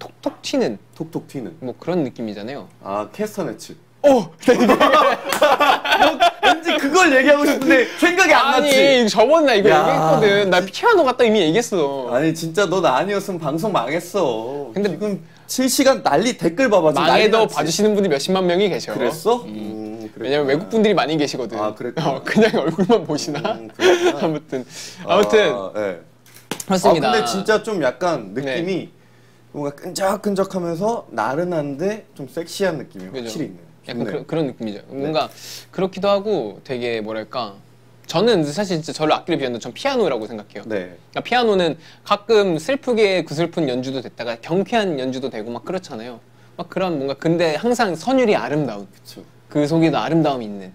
톡톡 튀는 톡톡 튀는. 뭐 그런 느낌이잖아요. 아 캐스터네츠. 오, 왠지 그걸 얘기하고 싶은데 생각이 안 났지. 아니 저번 나 이거 야. 얘기했거든. 나 피아노 갔다 이미 얘기했어. 아니 진짜 너나 아니었으면 방송 망했어. 근데 지금 실시간 난리 댓글 봐봐. 망해도. 봐주시는 분이 몇십만 명이 계셔. 그랬어? 음, 그랬구나. 왜냐면 외국 분들이 많이 계시거든. 아, 그랬구나. 어, 그냥 얼굴만 보시나. 음. 아무튼 아무튼 아, 네. 그렇습니다. 아, 근데 진짜 좀 약간 네. 느낌이 뭔가 끈적끈적하면서 나른한데 좀 섹시한 느낌이? 확실히 있네요. 약간 좋네요. 그런, 그런 느낌이죠. 뭔가 그렇기도 하고 되게 뭐랄까. 저는 사실 진짜 저를 악기를 비웠는데 전 피아노라고 생각해요. 네. 그러니까 피아노는 가끔 슬프게 구슬픈 연주도 됐다가 경쾌한 연주도 되고 막 그렇잖아요. 막 그런 뭔가 근데 항상 선율이 아름다운 그쵸. 그 속에도 아름다움이 있는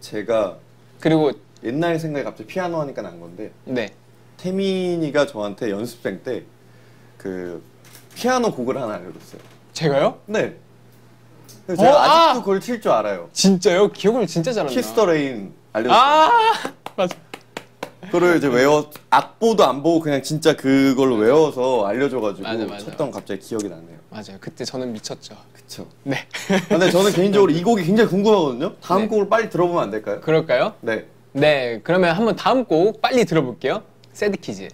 제가 그리고 옛날 생각이 갑자기 피아노 하니까 난 건데 네 태민이가 저한테 연습생 때 그 피아노 곡을 하나 알려줬어요. 제가요? 네. 제가 어, 아! 아직도 그걸 칠 줄 알아요. 진짜요? 기억을 진짜 잘한다. Kiss the Rain 알려줬어요. 아 맞아. 그거를 이제 외워 악보도 안 보고 그냥 진짜 그걸로 외워서 알려줘가지고 맞아, 맞아. 쳤던 거 갑자기 기억이 나네요. 맞아요. 그때 저는 미쳤죠. 그쵸. 네. 근데 저는 개인적으로 이 곡이 굉장히 궁금하거든요. 다음 네. 곡을 빨리 들어보면 안 될까요? 그럴까요? 네. 네. 그러면 한번 다음 곡 빨리 들어볼게요. 새드 키즈.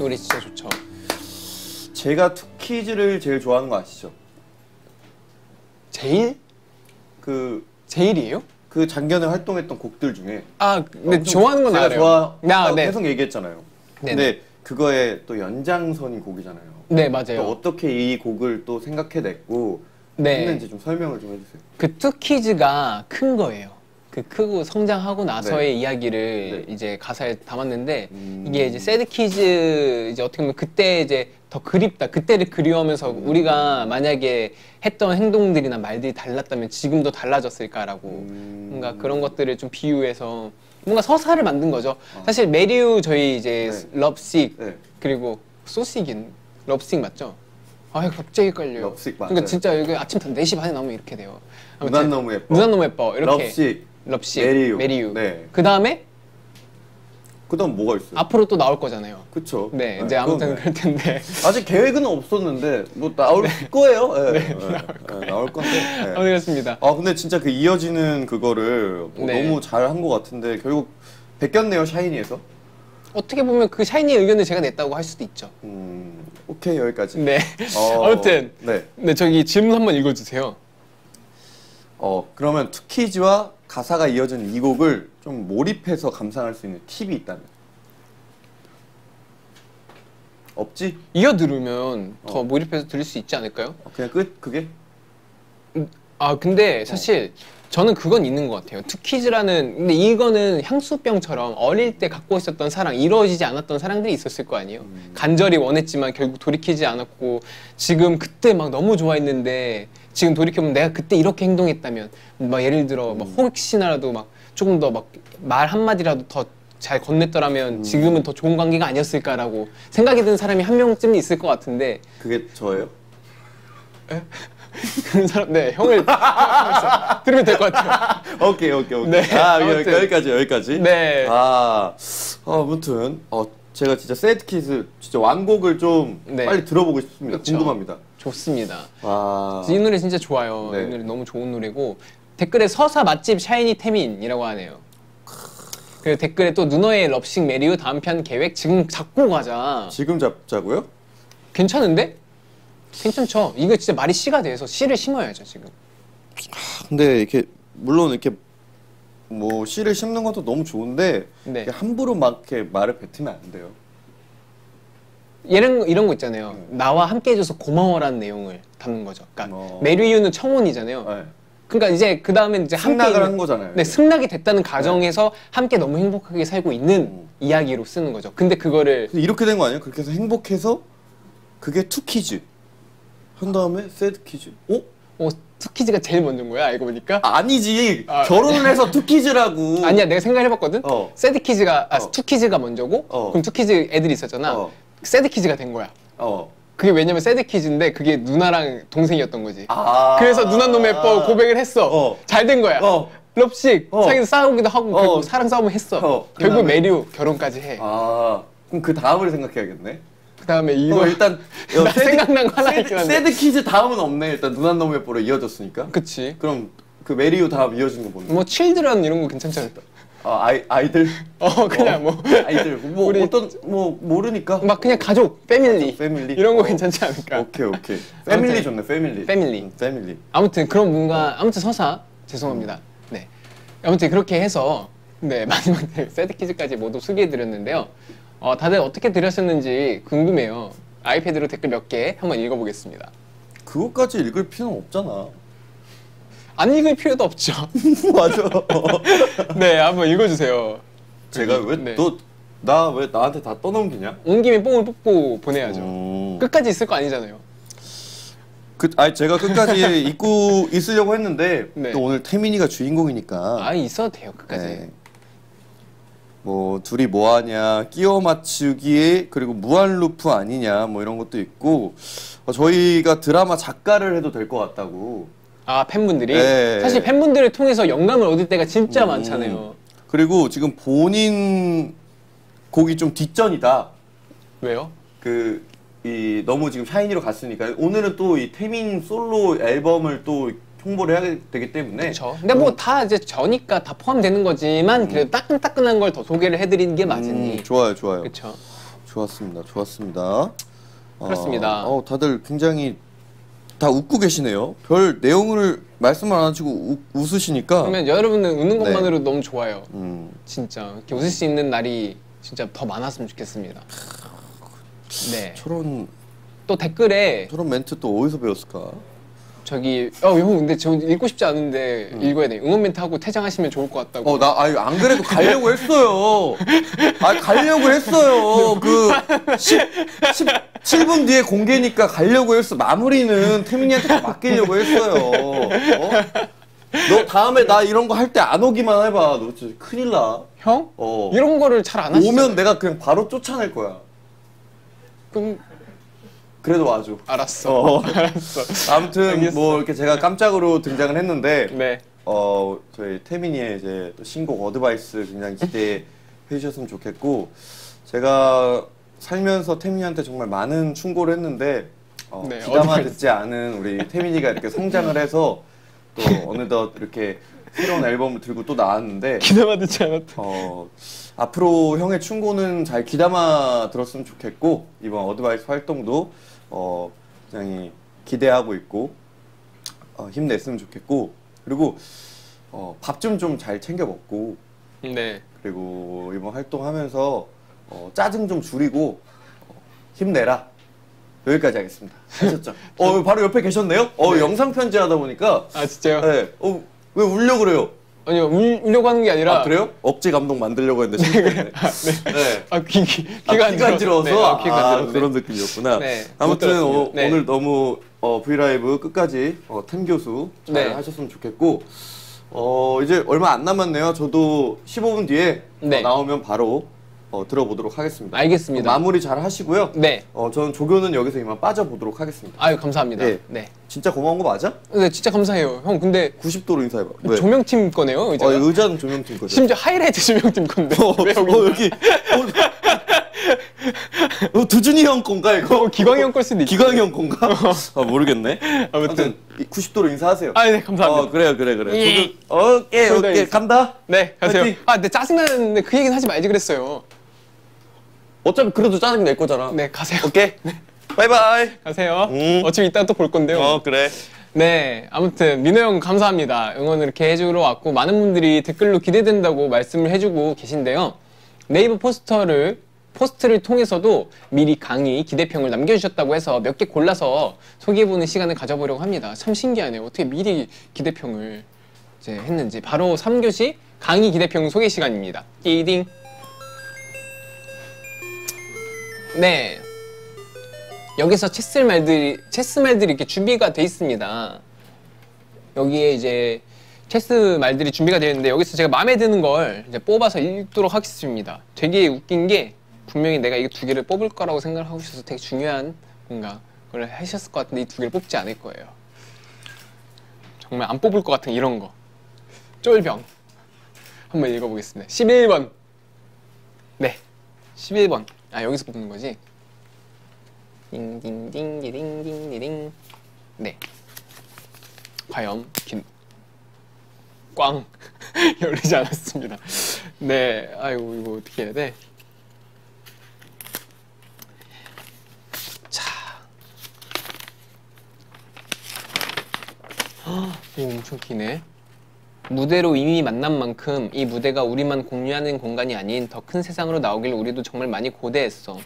노래 진짜 좋죠. 제가 Two Kids를 제일 좋아하는 거 아시죠? 제일? 그, 제일이에요? 그 작년에 활동했던 곡들 중에 아, 근데 좋아하는 건 제가 알아요. 좋아 나, 네. 계속 얘기했잖아요. 네네. 근데 그거의 또 연장선이 곡이잖아요. 네, 또 맞아요. 어떻게 이 곡을 또 생각해냈고 네. 했는지 좀 설명을 좀 해주세요. 그 Two Kids가 큰 거예요. 그 크고 성장하고 나서의 네. 이야기를 네. 이제 가사에 담았는데 음. 이게 이제 Sad Kids 이제 어떻게 보면 그때 이제 더 그립다 그때를 그리워하면서 음. 우리가 만약에 했던 행동들이나 말들이 달랐다면 지금도 달라졌을까라고 음. 뭔가 그런 것들을 좀 비유해서 뭔가 서사를 만든 거죠. 사실 Marry You 저희 이제 네. Love Sick 네. 그리고 소식인 Love Sick 맞죠? 아 갑자기. Love Sick 맞아요. 그러니까 진짜 여기 아침 4시 반에 나오면 이렇게 돼요. 누난 너무 예뻐. 누난 너무 예뻐. 이렇게 럽식. 럽식, 메리우. 메리우. 네. 그 다음에 그다음 뭐가 있어요? 앞으로 또 나올 거잖아요. 그쵸. 네, 이제 아무튼 네. 그럴 텐데. 아직 계획은 없었는데 뭐 나올 거예요. 네, 네, 네, 나올 건데. 네. 아무튼 그렇습니다. 아 근데 진짜 그 이어지는 그거를 뭐 네. 너무 잘 한 것 같은데 결국 베꼈네요 샤이니에서. 어떻게 보면 그 샤이니의 의견을 제가 냈다고 할 수도 있죠. 음 오케이 여기까지. 네. 어, 아무튼 네. 네 저기 질문 한번 읽어주세요. 어 그러면 투키즈와 가사가 이어진 이 곡을 좀 몰입해서 감상할 수 있는 팁이 있다면 없지? 이어 들으면 더 어. 몰입해서 들을 수 있지 않을까요? 어, 그냥 끝 그게? 아 근데 사실 저는 그건 있는 것 같아요. 투키즈라는 근데 이거는 향수병처럼 어릴 때 갖고 있었던 사랑, 이루어지지 않았던 사랑들이 있었을 거 아니에요. 간절히 원했지만 결국 돌이키지 않았고 지금 그때 막 너무 좋아했는데 지금 돌이켜보면 내가 그때 이렇게 행동했다면 막 예를 들어 막 혹시나라도 막 조금 더 막 말 한마디라도 더 잘 건넸더라면 지금은 더 좋은 관계가 아니었을까라고 생각이 드는 사람이 한 명쯤 있을 것 같은데 그게 저예요? 그런 사람 네 형을 들으면 될 것 같아요. 오케이 오케이 오케이. 네, 아 아무튼. 여기까지 여기까지. 네. 아 어, 아무튼 어 제가 진짜 세트키스 진짜 완곡을 좀 네. 빨리 들어보고 싶습니다. 그쵸. 궁금합니다. 좋습니다. 아이 노래 진짜 좋아요. 네. 이 노래 너무 좋은 노래고 댓글에 서사 맛집 샤이니 태민이라고 하네요. 그리고 댓글에 또 누너의 럽싱 메리우 다음 편 계획 지금 잡고 가자. 지금 잡자고요? 괜찮은데? 괜찮죠? 이거 진짜 말이 씨가 돼서 씨를 심어야죠 지금. 근데 이렇게 물론 이렇게 뭐 씨를 심는 것도 너무 좋은데 네. 함부로 막 이렇게 말을 뱉으면 안 돼요. 이런 이런 거 있잖아요. 나와 함께 해줘서 고마워라는 내용을 담는 거죠. 그러니까 어. 메리우는 청혼이잖아요. 네. 그러니까 이제 그 다음에 이제 함께 승낙을 있는- 한 거잖아요. 네, 승낙이 됐다는 가정에서 함께 너무 행복하게 살고 있는 음. 이야기로 쓰는 거죠. 근데 그거를 그래서 이렇게 된 거 아니에요? 그렇게 해서 행복해서 그게 Two Kids 한 다음에 Sad Kids. 어? 어, Two Kids가 제일 먼저인 거야 알고 보니까. 아니지 아. 결혼을 해서 Two Kids라고. 아니야 내가 생각해봤거든. 어. Sad Kids가 아 어. Two Kids가 먼저고 어. 그럼 Two Kids 애들이 있었잖아. 어. Sad Kids가 된 거야. 어. 그게 왜냐면 Sad Kids인데 그게 누나랑 동생이었던 거지. 아. 그래서 누난 너무 예뻐 고백을 했어. 어. 잘된 거야. 어. Love Sick 어. 사귀고 싸우기도 하고 어. 결국 사랑 싸움을 했어. 어. 결국 Marry You 결혼까지 해. 아. 그럼 그 다음을 생각해야겠네. 그 다음에 이거 이거 일단 나 생각난 거 하나 있긴 한데. Sad Kids 다음은 없네. 일단 누난 너무 예뻐로 이어졌으니까. 그치. 그럼 그 Marry You 다음 이어진 거 뭔데? 뭐 Children 이런 거 괜찮지 않을까? 아, 아이 아이들. 어 그냥 뭐. 아이들 뭐 우리- 어떤 뭐 모르니까. 막 그냥 가족, 패밀리, 가족, 패밀리. 이런 거 어. 괜찮지 않을까? 오케이 오케이. 패밀리 아무튼- 좋네. 패밀리. 패밀리. 음, 패밀리. 아무튼 그런 뭔가 아무튼 서사 죄송합니다. 네. 아무튼 그렇게 해서 네 마지막 새드 퀴즈까지 모두 소개해 드렸는데요. 어, 다들 어떻게 들으셨는지 궁금해요. 아이패드로 댓글 몇 개 한번 읽어보겠습니다. 그것까지 읽을 필요는 없잖아. 안 읽을 필요도 없죠. 맞아. 네, 한번 읽어주세요. 제가 네. 왜너나왜 나 한테 다 떠넘기냐? 온 김에 뽕을 뽑고 보내야죠. 음. 끝까지 있을 거 아니잖아요. 그, 아니 제가 끝까지 잊고 있으려고 했는데 네. 또 오늘 태민이가 주인공이니까. 아 있어도 돼요 끝까지. 네. 뭐 둘이 뭐 하냐 끼워 맞추기에 그리고 무한 루프 아니냐 뭐 이런 것도 있고 어, 저희가 드라마 작가를 해도 될 것 같다고 아 팬분들이 네. 사실 팬분들을 통해서 영감을 얻을 때가 진짜 음. 많잖아요. 그리고 지금 본인 곡이 좀 뒷전이다 왜요? 그 이 너무 지금 샤이니로 갔으니까 오늘은 또 이 태민 솔로 앨범을 또 홍보를 해야 되기 때문에 그렇죠. 근데 뭐 다 이제 저니까 다 포함되는 거지만 그래도 따끈따끈한 걸 더 소개를 해드리는 게 맞으니. 음, 좋아요 좋아요 그렇죠. 좋았습니다 좋았습니다 그렇습니다. 어, 어, 다들 굉장히 다 웃고 계시네요 별 내용을 말씀을 안 하시고 우- 웃으시니까 그러면 여러분은 웃는 네. 것만으로 도 너무 좋아요. 음, 진짜 이렇게 웃을 수 있는 날이 진짜 더 많았으면 좋겠습니다. 네. 저런 또 댓글에 저런 멘트 또 어디서 배웠을까 저기 어 형 근데 저 읽고 싶지 않은데 읽어야 돼. 응원 멘트 하고 퇴장하시면 좋을 것 같다고. 어, 나, 아니, 안 그래도 가려고 했어요. 아, 가려고 했어요. 그, 10, 17분 뒤에 공개니까 가려고 했어. 마무리는 태민이한테 다 맡기려고 했어요. 어? 너 다음에 나 이런 거 할 때 안 오기만 해봐. 너 진짜 큰일 나. 형? 어. 이런 거를 잘 안 하시죠? 오면 내가 그냥 바로 쫓아낼 거야. 그럼 그래도 와줘. 알았어. 어. 알았어. 아무튼 알겠어. 뭐 이렇게 제가 깜짝으로 등장을 했는데 네. 어 저희 태민이의 이제 또 신곡 Advice 굉장히 기대해 주셨으면 좋겠고 제가 살면서 태민이한테 정말 많은 충고를 했는데 어, 네, 귀담아 Advice. 듣지 않은 우리 태민이가 이렇게 성장을 해서 또 어느덧 이렇게 새로운 앨범을 들고 또 나왔는데 귀담아 듣지 않았다. 어, 앞으로 형의 충고는 잘 귀담아 들었으면 좋겠고 이번 Advice 활동도 어, 굉장히 기대하고 있고 어, 힘냈으면 좋겠고 그리고 어, 밥 좀 좀 잘 챙겨 먹고 네. 그리고 이번 활동하면서 어, 짜증 좀 줄이고 어, 힘내라 여기까지 하겠습니다 하셨죠? 어 바로 옆에 계셨네요? 어 네. 영상 편지하다 보니까 아 진짜요? 네. 어, 왜 울려 그래요? 아니요 울, 울려고 하는 게 아니라 아 그래요? 억지 감동 만들려고 했는데 실패했네. 네. 아 귀, 귀, 아, 귀가 안 귀가 안 들어서. 네, 아, 귀가 아. 그런 느낌이었구나. 네, 못 아무튼 들었습니다. 어, 네. 오늘 너무 어, 브이라이브 끝까지 어, 템 교수 잘 네. 하셨으면 좋겠고 어, 이제 얼마 안 남았네요. 저도 15분 뒤에 네. 어, 나오면 바로 어, 들어보도록 하겠습니다. 알겠습니다. 어, 마무리 잘 하시고요. 네. 어, 저는 조교는 여기서 이만 빠져보도록 하겠습니다. 아유 감사합니다. 네. 네. 진짜 고마운 거 맞아? 네 진짜 감사해요. 형 근데 90도로 인사해봐. 왜? 조명팀 거네요 의자가. 어, 의자는 조명팀 거죠. 심지어 하이라이트 조명팀 건데 어, 왜 여기? 어, 여기 어, 어, 두준이 형 건가 이거? 어, 기광이 형 걸 수도 있지. 기광이 형 건가? 아 모르겠네. 아무튼. 90도로 인사하세요. 아, 네, 감사합니다. 어 그래요 그래 그래. 예. 오케이 저도 오케이 인사. 간다. 네 가세요. 파이팅. 아 근데 짜증나는데 그 얘기는 하지 말지 그랬어요. 어차피 그래도 짜증 낼 거잖아. 네 가세요. 오케이. 바이바이. 가세요. 음. 어차피 이따 또 볼 건데요. 어 그래. 네, 아무튼 민호 형 감사합니다. 응원을 이렇게 해주러 왔고 많은 분들이 댓글로 기대된다고 말씀을 해주고 계신데요. 네이버 포스터를 포스트를 통해서도 미리 강의 기대평을 남겨주셨다고 해서 몇 개 골라서 소개해보는 시간을 가져보려고 합니다. 참 신기하네요. 어떻게 미리 기대평을 이제 했는지 바로 3교시 강의 기대평 소개 시간입니다. 띠딩. 네. 여기서 체스 말들이 체스 말들이 이렇게 준비가 돼 있습니다. 여기에 이제 체스 말들이 준비가 되어 있는데 여기서 제가 마음에 드는 걸 이제 뽑아서 읽도록 하겠습니다. 되게 웃긴 게 분명히 내가 이 두 개를 뽑을 거라고 생각을 하고 있어서 되게 중요한 뭔가 걸 하셨을 것 같은데 이 두 개를 뽑지 않을 거예요. 정말 안 뽑을 것 같은 이런 거. 쫄병. 한번 읽어보겠습니다. 11번. 네. 11번. 아, 여기서 뽑는 거지? 띵띵띵디띵띵디띵. 네. 과연 긴... 꽝 열리지 않았습니다. 네, 아이고 이거 어떻게 해야 돼? 자, 헉, 이거 엄청 기네. 무대로 이미 만난 만큼 이 무대가 우리만 공유하는 공간이 아닌 더 큰 세상으로 나오길 우리도 정말 많이 고대했어.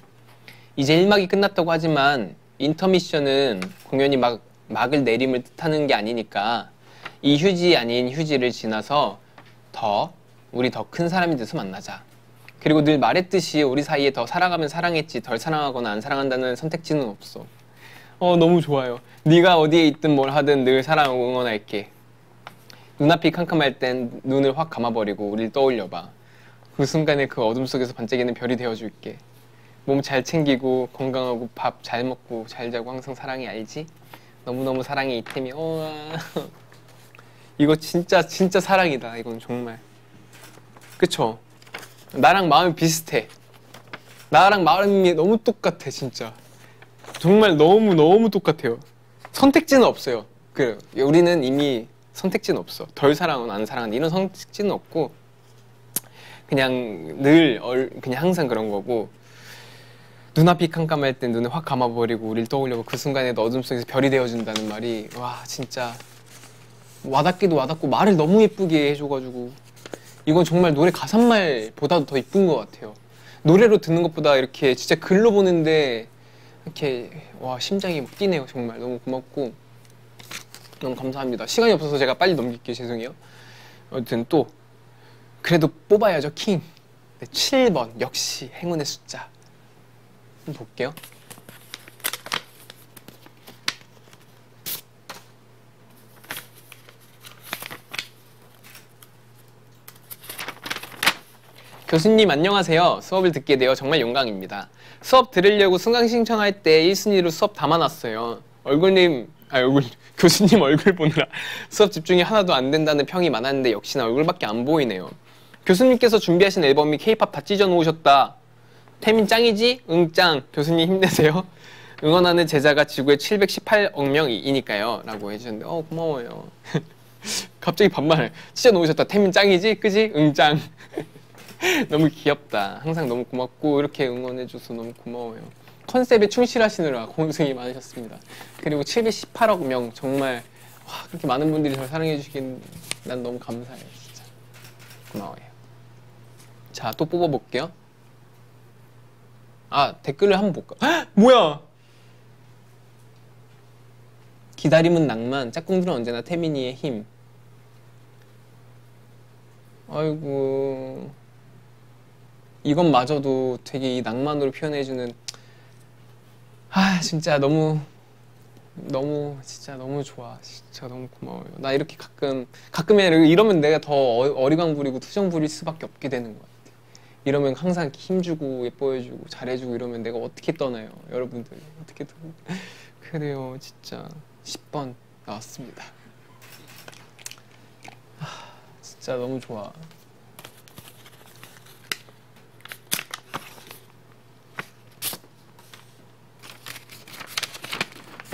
이제 1막이 끝났다고 하지만 인터미션은 공연이 막 막을 내림을 뜻하는 게 아니니까 이 휴지 아닌 휴지를 지나서 더 우리 더 큰 사람이 돼서 만나자. 그리고 늘 말했듯이 우리 사이에 더 사랑하면 사랑했지 덜 사랑하거나 안 사랑한다는 선택지는 없어. 어 너무 좋아요. 네가 어디에 있든 뭘 하든 늘 사랑 응원할게. 눈앞이 캄캄할 땐 눈을 확 감아버리고 우릴 떠올려봐. 그 순간에 그 어둠 속에서 반짝이는 별이 되어줄게. 몸 잘 챙기고 건강하고 밥 잘 먹고 잘 자고 항상 사랑해 알지? 너무너무 사랑해 이템이 어 이거 진짜 진짜 사랑이다 이건 정말 그쵸? 나랑 마음이 비슷해 나랑 마음이 너무 똑같아 진짜 정말 너무 너무 똑같아요 선택지는 없어요 그 우리는 이미 선택지는 없어. 덜 사랑은 안 사랑한다 이런 선택지는 없고 그냥 늘 얼, 그냥 항상 그런 거고 눈앞이 캄캄할 땐 눈을 확 감아버리고 우릴 떠올려고 그 순간에 어둠 속에서 별이 되어준다는 말이 와 진짜 와닿기도 와닿고 말을 너무 예쁘게 해줘가지고 이건 정말 노래 가사말보다도 더 이쁜 것 같아요. 노래로 듣는 것보다 이렇게 진짜 글로 보는데 이렇게 와 심장이 막 뛰네요. 정말 너무 고맙고 너무 감사합니다 시간이 없어서 제가 빨리 넘길게요 죄송해요 아무튼 또 그래도 뽑아야죠 킹 네, 7번 역시 행운의 숫자 한번 볼게요. 교수님 안녕하세요. 수업을 듣게 되어 정말 영광입니다. 수업 들으려고 순강 신청할 때 1순위로 수업 담아놨어요. 얼굴님, 아 얼굴 교수님 얼굴 보느라 수업 집중이 하나도 안 된다는 평이 많았는데 역시나 얼굴밖에 안 보이네요. 교수님께서 준비하신 앨범이 케이팝 다 찢어 놓으셨다. 태민 짱이지? 응 짱. 교수님 힘내세요. 응원하는 제자가 지구에 718억 명이니까요. 라고 해주셨는데 어 고마워요. 갑자기 반말 찢어 놓으셨다. 태민 짱이지? 그지? 응 짱. 너무 귀엽다. 항상 너무 고맙고 이렇게 응원해줘서 너무 고마워요. 컨셉에 충실하시느라 고생이 많으셨습니다. 그리고 718억 명 정말 와, 그렇게 많은 분들이 저를 사랑해 주시긴 난 너무 감사해요. 진짜 고마워요. 자 또 뽑아볼게요. 아 댓글을 한번 볼까? 헉, 뭐야? 기다림은 낭만, 짝꿍들은 언제나 태민이의 힘. 아이고 이것마저도 되게 이 낭만으로 표현해주는 아 진짜 너무 너무 진짜 너무 좋아. 진짜 너무 고마워요. 나 이렇게 가끔 가끔 이러면 내가 더 어- 어리광 부리고 투정 부릴 수밖에 없게 되는 것 같아. 이러면 항상 힘주고 예뻐해주고 잘해주고 이러면 내가 어떻게 떠나요 여러분들? 어떻게 떠 그래요. 진짜 10번 나왔습니다. 아, 진짜 너무 좋아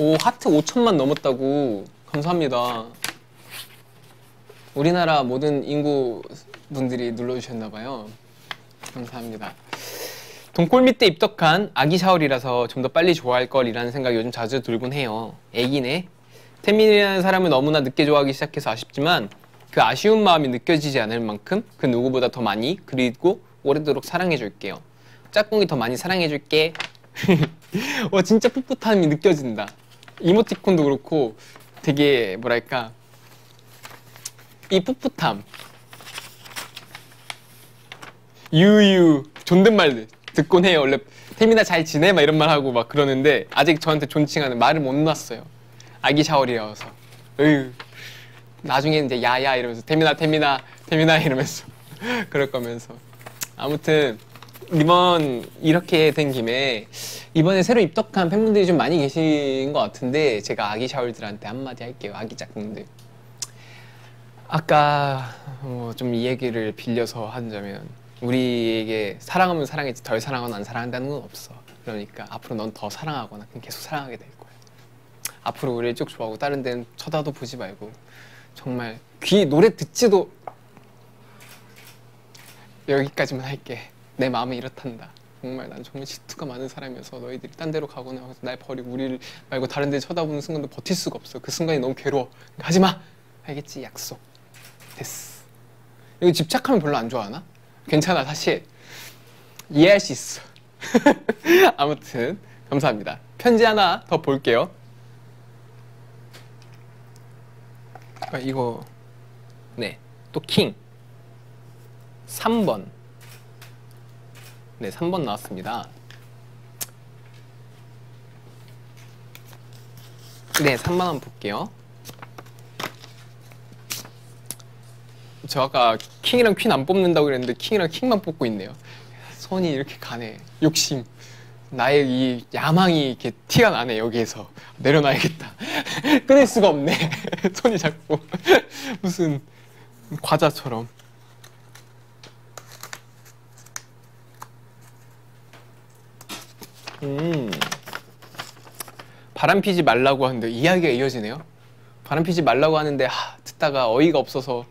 오 하트 5천만 넘었다고 감사합니다. 우리나라 모든 인구 분들이 눌러주셨나 봐요. 감사합니다. 동골 밑에 입덕한 아기 샤월이라서 좀 더 빨리 좋아할 걸이라는 생각이 요즘 자주 들곤 해요. 애기네. 태민이라는 사람을 너무나 늦게 좋아하기 시작해서 아쉽지만 그 아쉬운 마음이 느껴지지 않을 만큼 그 누구보다 더 많이 그리고 오래도록 사랑해줄게요. 짝꿍이 더 많이 사랑해줄게. 와 진짜 풋풋함이 느껴진다. 이모티콘도 그렇고 되게 뭐랄까 이 풋풋함 유유 존댓말 듣곤 해요. 원래 태민아 잘 지내? 막 이런 말 하고 막 그러는데 아직 저한테 존칭하는 말을 못 놨어요. 아기 샤워리라서. 으유. 나중에 이제 야야 이러면서 태민아 태민아 태민아 이러면서 그럴 거면서 아무튼 이번 이렇게 된 김에 이번에 새로 입덕한 팬분들이 좀 많이 계신 것 같은데 제가 아기 샤월들한테 한마디 할게요 아기 짝꿍들. 아까 어, 좀이 얘기를 빌려서 하자면 우리에게 사랑하면 사랑했지 덜 사랑하면 안 사랑한다는 건 없어. 그러니까 앞으로 넌 더 사랑하거나 그냥 계속 사랑하게 될 거야. 앞으로 우리를 쭉 좋아하고 다른 데는 쳐다도 보지 말고 정말 귀 노래 듣지도 여기까지만 할게. 내 마음이 이렇단다 정말 난 정말 질투가 많은 사람이어서 너희들이 딴 데로 가거나 하면서 날 버리고 우리를 말고 다른 데 쳐다보는 순간도 버틸 수가 없어. 그 순간이 너무 괴로워. 그러니까 하지 마! 알겠지? 약속. 됐어. 여기 집착하면 별로 안 좋아하나? 괜찮아 사실. 이해할 수 있어. 아무튼 감사합니다. 편지 하나 더 볼게요. 아, 이거. 네. 또 킹. 3번 네 3번 나왔습니다. 네 3번 한번 볼게요. 저 아까 킹이랑 퀸 안 뽑는다고 그랬는데 킹이랑 킹만 뽑고 있네요. 손이 이렇게 가네. 욕심. 나의 이 야망이 이렇게 티가 나네 여기에서. 내려놔야겠다. 끊을 수가 없네. 손이 자꾸. 무슨 과자처럼 음. 바람 피지 말라고 하는데 이야기가 이어지네요. 바람 피지 말라고 하는데 하, 듣다가 어이가 없어서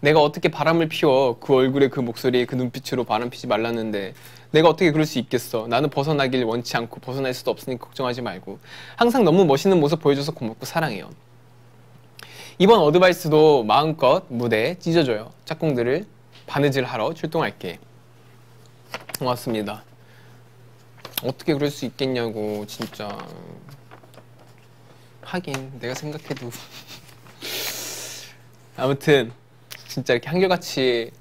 내가 어떻게 바람을 피워? 그 얼굴에 그 목소리에 그 눈빛으로 바람 피지 말랐는데 내가 어떻게 그럴 수 있겠어? 나는 벗어나길 원치 않고 벗어날 수도 없으니 걱정하지 말고 항상 너무 멋있는 모습 보여줘서 고맙고 사랑해요. 이번 어드바이스도 마음껏 무대에 찢어줘요. 짝꿍들을 바느질 하러 출동할게. 고맙습니다 어떻게 그럴 수 있겠냐고 진짜 하긴 내가 생각해도 아무튼 진짜 이렇게 한결같이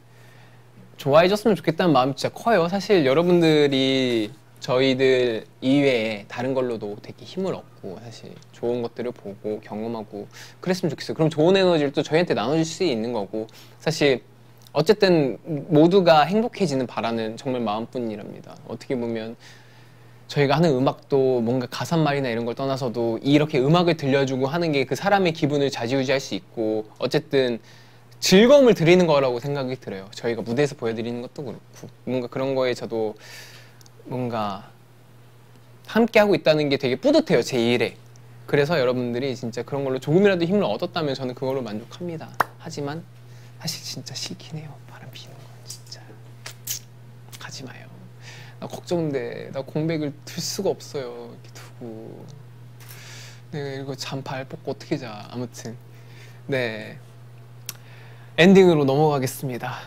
좋아해줬으면 좋겠다는 마음이 진짜 커요. 사실 여러분들이 저희들 이외에 다른 걸로도 되게 힘을 얻고 사실 좋은 것들을 보고 경험하고 그랬으면 좋겠어요. 그럼 좋은 에너지를 또 저희한테 나눠줄 수 있는 거고 사실 어쨌든 모두가 행복해지는 바라는 정말 마음뿐이랍니다. 어떻게 보면 저희가 하는 음악도 뭔가 가사말이나 이런 걸 떠나서도 이렇게 음악을 들려주고 하는 게 그 사람의 기분을 좌지우지할 수 있고 어쨌든 즐거움을 드리는 거라고 생각이 들어요. 저희가 무대에서 보여드리는 것도 그렇고 뭔가 그런 거에 저도 뭔가 함께 하고 있다는 게 되게 뿌듯해요 제 일에. 그래서 여러분들이 진짜 그런 걸로 조금이라도 힘을 얻었다면 저는 그걸로 만족합니다. 하지만 사실 진짜 싫긴 해요. 바람 피는 건 진짜 가지 마요. 나 걱정돼. 나 공백을 들 수가 없어요. 이렇게 두고 내가 이거 잠발 뽑고 어떻게 자. 아무튼 네. 엔딩으로 넘어가겠습니다.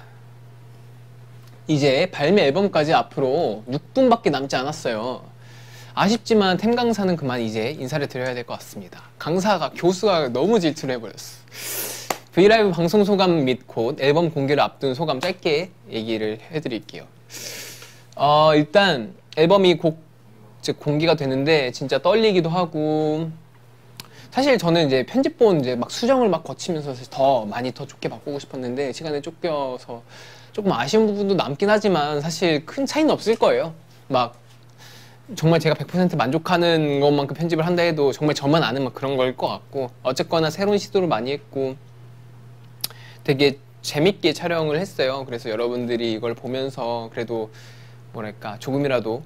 이제 발매 앨범까지 앞으로 6분밖에 남지 않았어요. 아쉽지만 템 강사는 그만 이제 인사를 드려야 될 것 같습니다. 강사가 교수가 너무 질투를 해버렸어. 브이라이브 방송 소감 및 곧 앨범 공개를 앞둔 소감 짧게 얘기를 해드릴게요. 어, 일단 앨범이 곧 이제 공개가 되는데 진짜 떨리기도 하고 사실 저는 이제 편집본 이제 막 수정을 막 거치면서 더 많이 더 좋게 바꾸고 싶었는데 시간에 쫓겨서 조금 아쉬운 부분도 남긴 하지만 사실 큰 차이는 없을 거예요. 막 정말 제가 100% 만족하는 것만큼 편집을 한다 해도 정말 저만 아는 막 그런 걸 것 같고 어쨌거나 새로운 시도를 많이 했고 되게 재밌게 촬영을 했어요. 그래서 여러분들이 이걸 보면서 그래도 뭐랄까 조금이라도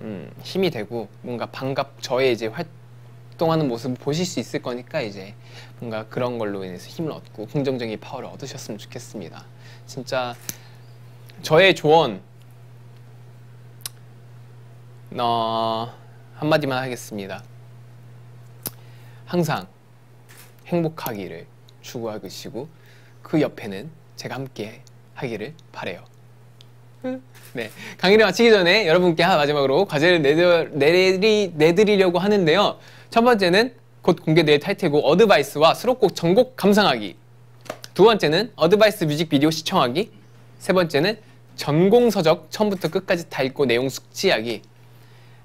음, 힘이 되고 뭔가 반갑 저의 이제 활동하는 모습을 보실 수 있을 거니까 이제 뭔가 그런 걸로 인해서 힘을 얻고 긍정적인 파워를 얻으셨으면 좋겠습니다. 진짜 저의 조언 어, 한마디만 하겠습니다. 항상 행복하기를 추구하시고 그 옆에는 제가 함께 하기를 바래요. 네, 강의를 마치기 전에 여러분께 하- 마지막으로 과제를 내드, 내리, 내드리려고 하는데요. 첫 번째는 곧 공개될 타이틀곡 Advice와 수록곡 전곡 감상하기. 두 번째는 Advice 뮤직비디오 시청하기. 세 번째는 전공 서적 처음부터 끝까지 다 읽고 내용 숙지하기.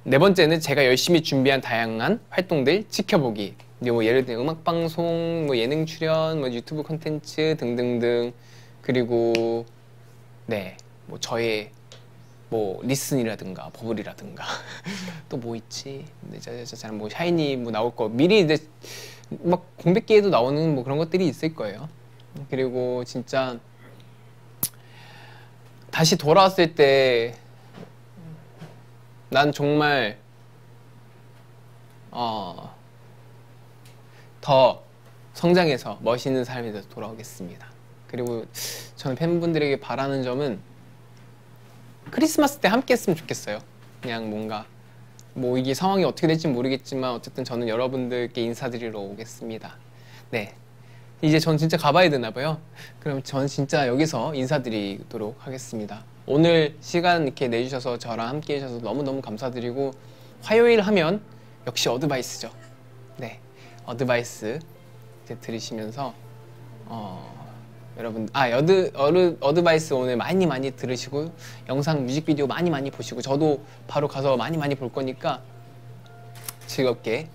네 번째는 제가 열심히 준비한 다양한 활동들 지켜보기. 뭐 예를 들어 음악 방송, 뭐 예능 출연, 뭐 유튜브 콘텐츠 등등등. 그리고 네, 뭐 저의 뭐 리슨이라든가 버블이라든가 또 뭐 있지? 네, 자자자 뭐 샤이니 뭐 나올 거 미리 이제 막 공백기에도 나오는 뭐 그런 것들이 있을 거예요. 그리고 진짜 다시 돌아왔을 때 난 정말 어, 더 성장해서 멋있는 삶이 돼서 돌아오겠습니다. 그리고 저는 팬분들에게 바라는 점은 크리스마스 때 함께 했으면 좋겠어요. 그냥 뭔가 뭐 이게 상황이 어떻게 될지 모르겠지만 어쨌든 저는 여러분들께 인사드리러 오겠습니다. 네. 이제 전 진짜 가봐야 되나 봐요. 그럼 전 진짜 여기서 인사드리도록 하겠습니다. 오늘 시간 이렇게 내주셔서 저랑 함께 해주셔서 너무너무 감사드리고 화요일 하면 역시 Advice죠. 네. Advice 이제 들으시면서 어, 여러분 아 어드 어드 Advice 오늘 많이 많이 들으시고 영상 뮤직비디오 많이 많이 보시고 저도 바로 가서 많이 많이 볼 거니까 즐겁게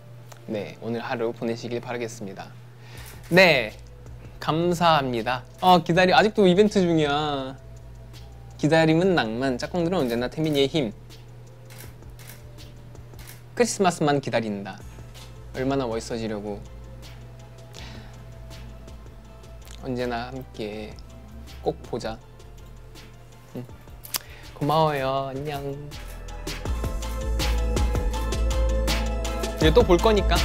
네 오늘 하루 보내시길 바라겠습니다. 네 감사합니다. 어 기다리 아직도 이벤트 중이야. 기다림은 낭만 짝꿍들은 언제나 태민이의 힘. 크리스마스만 기다린다. 얼마나 멋있어지려고 언제나 함께 꼭 보자. 응. 고마워요. 안녕. 이제 또 볼 거니까.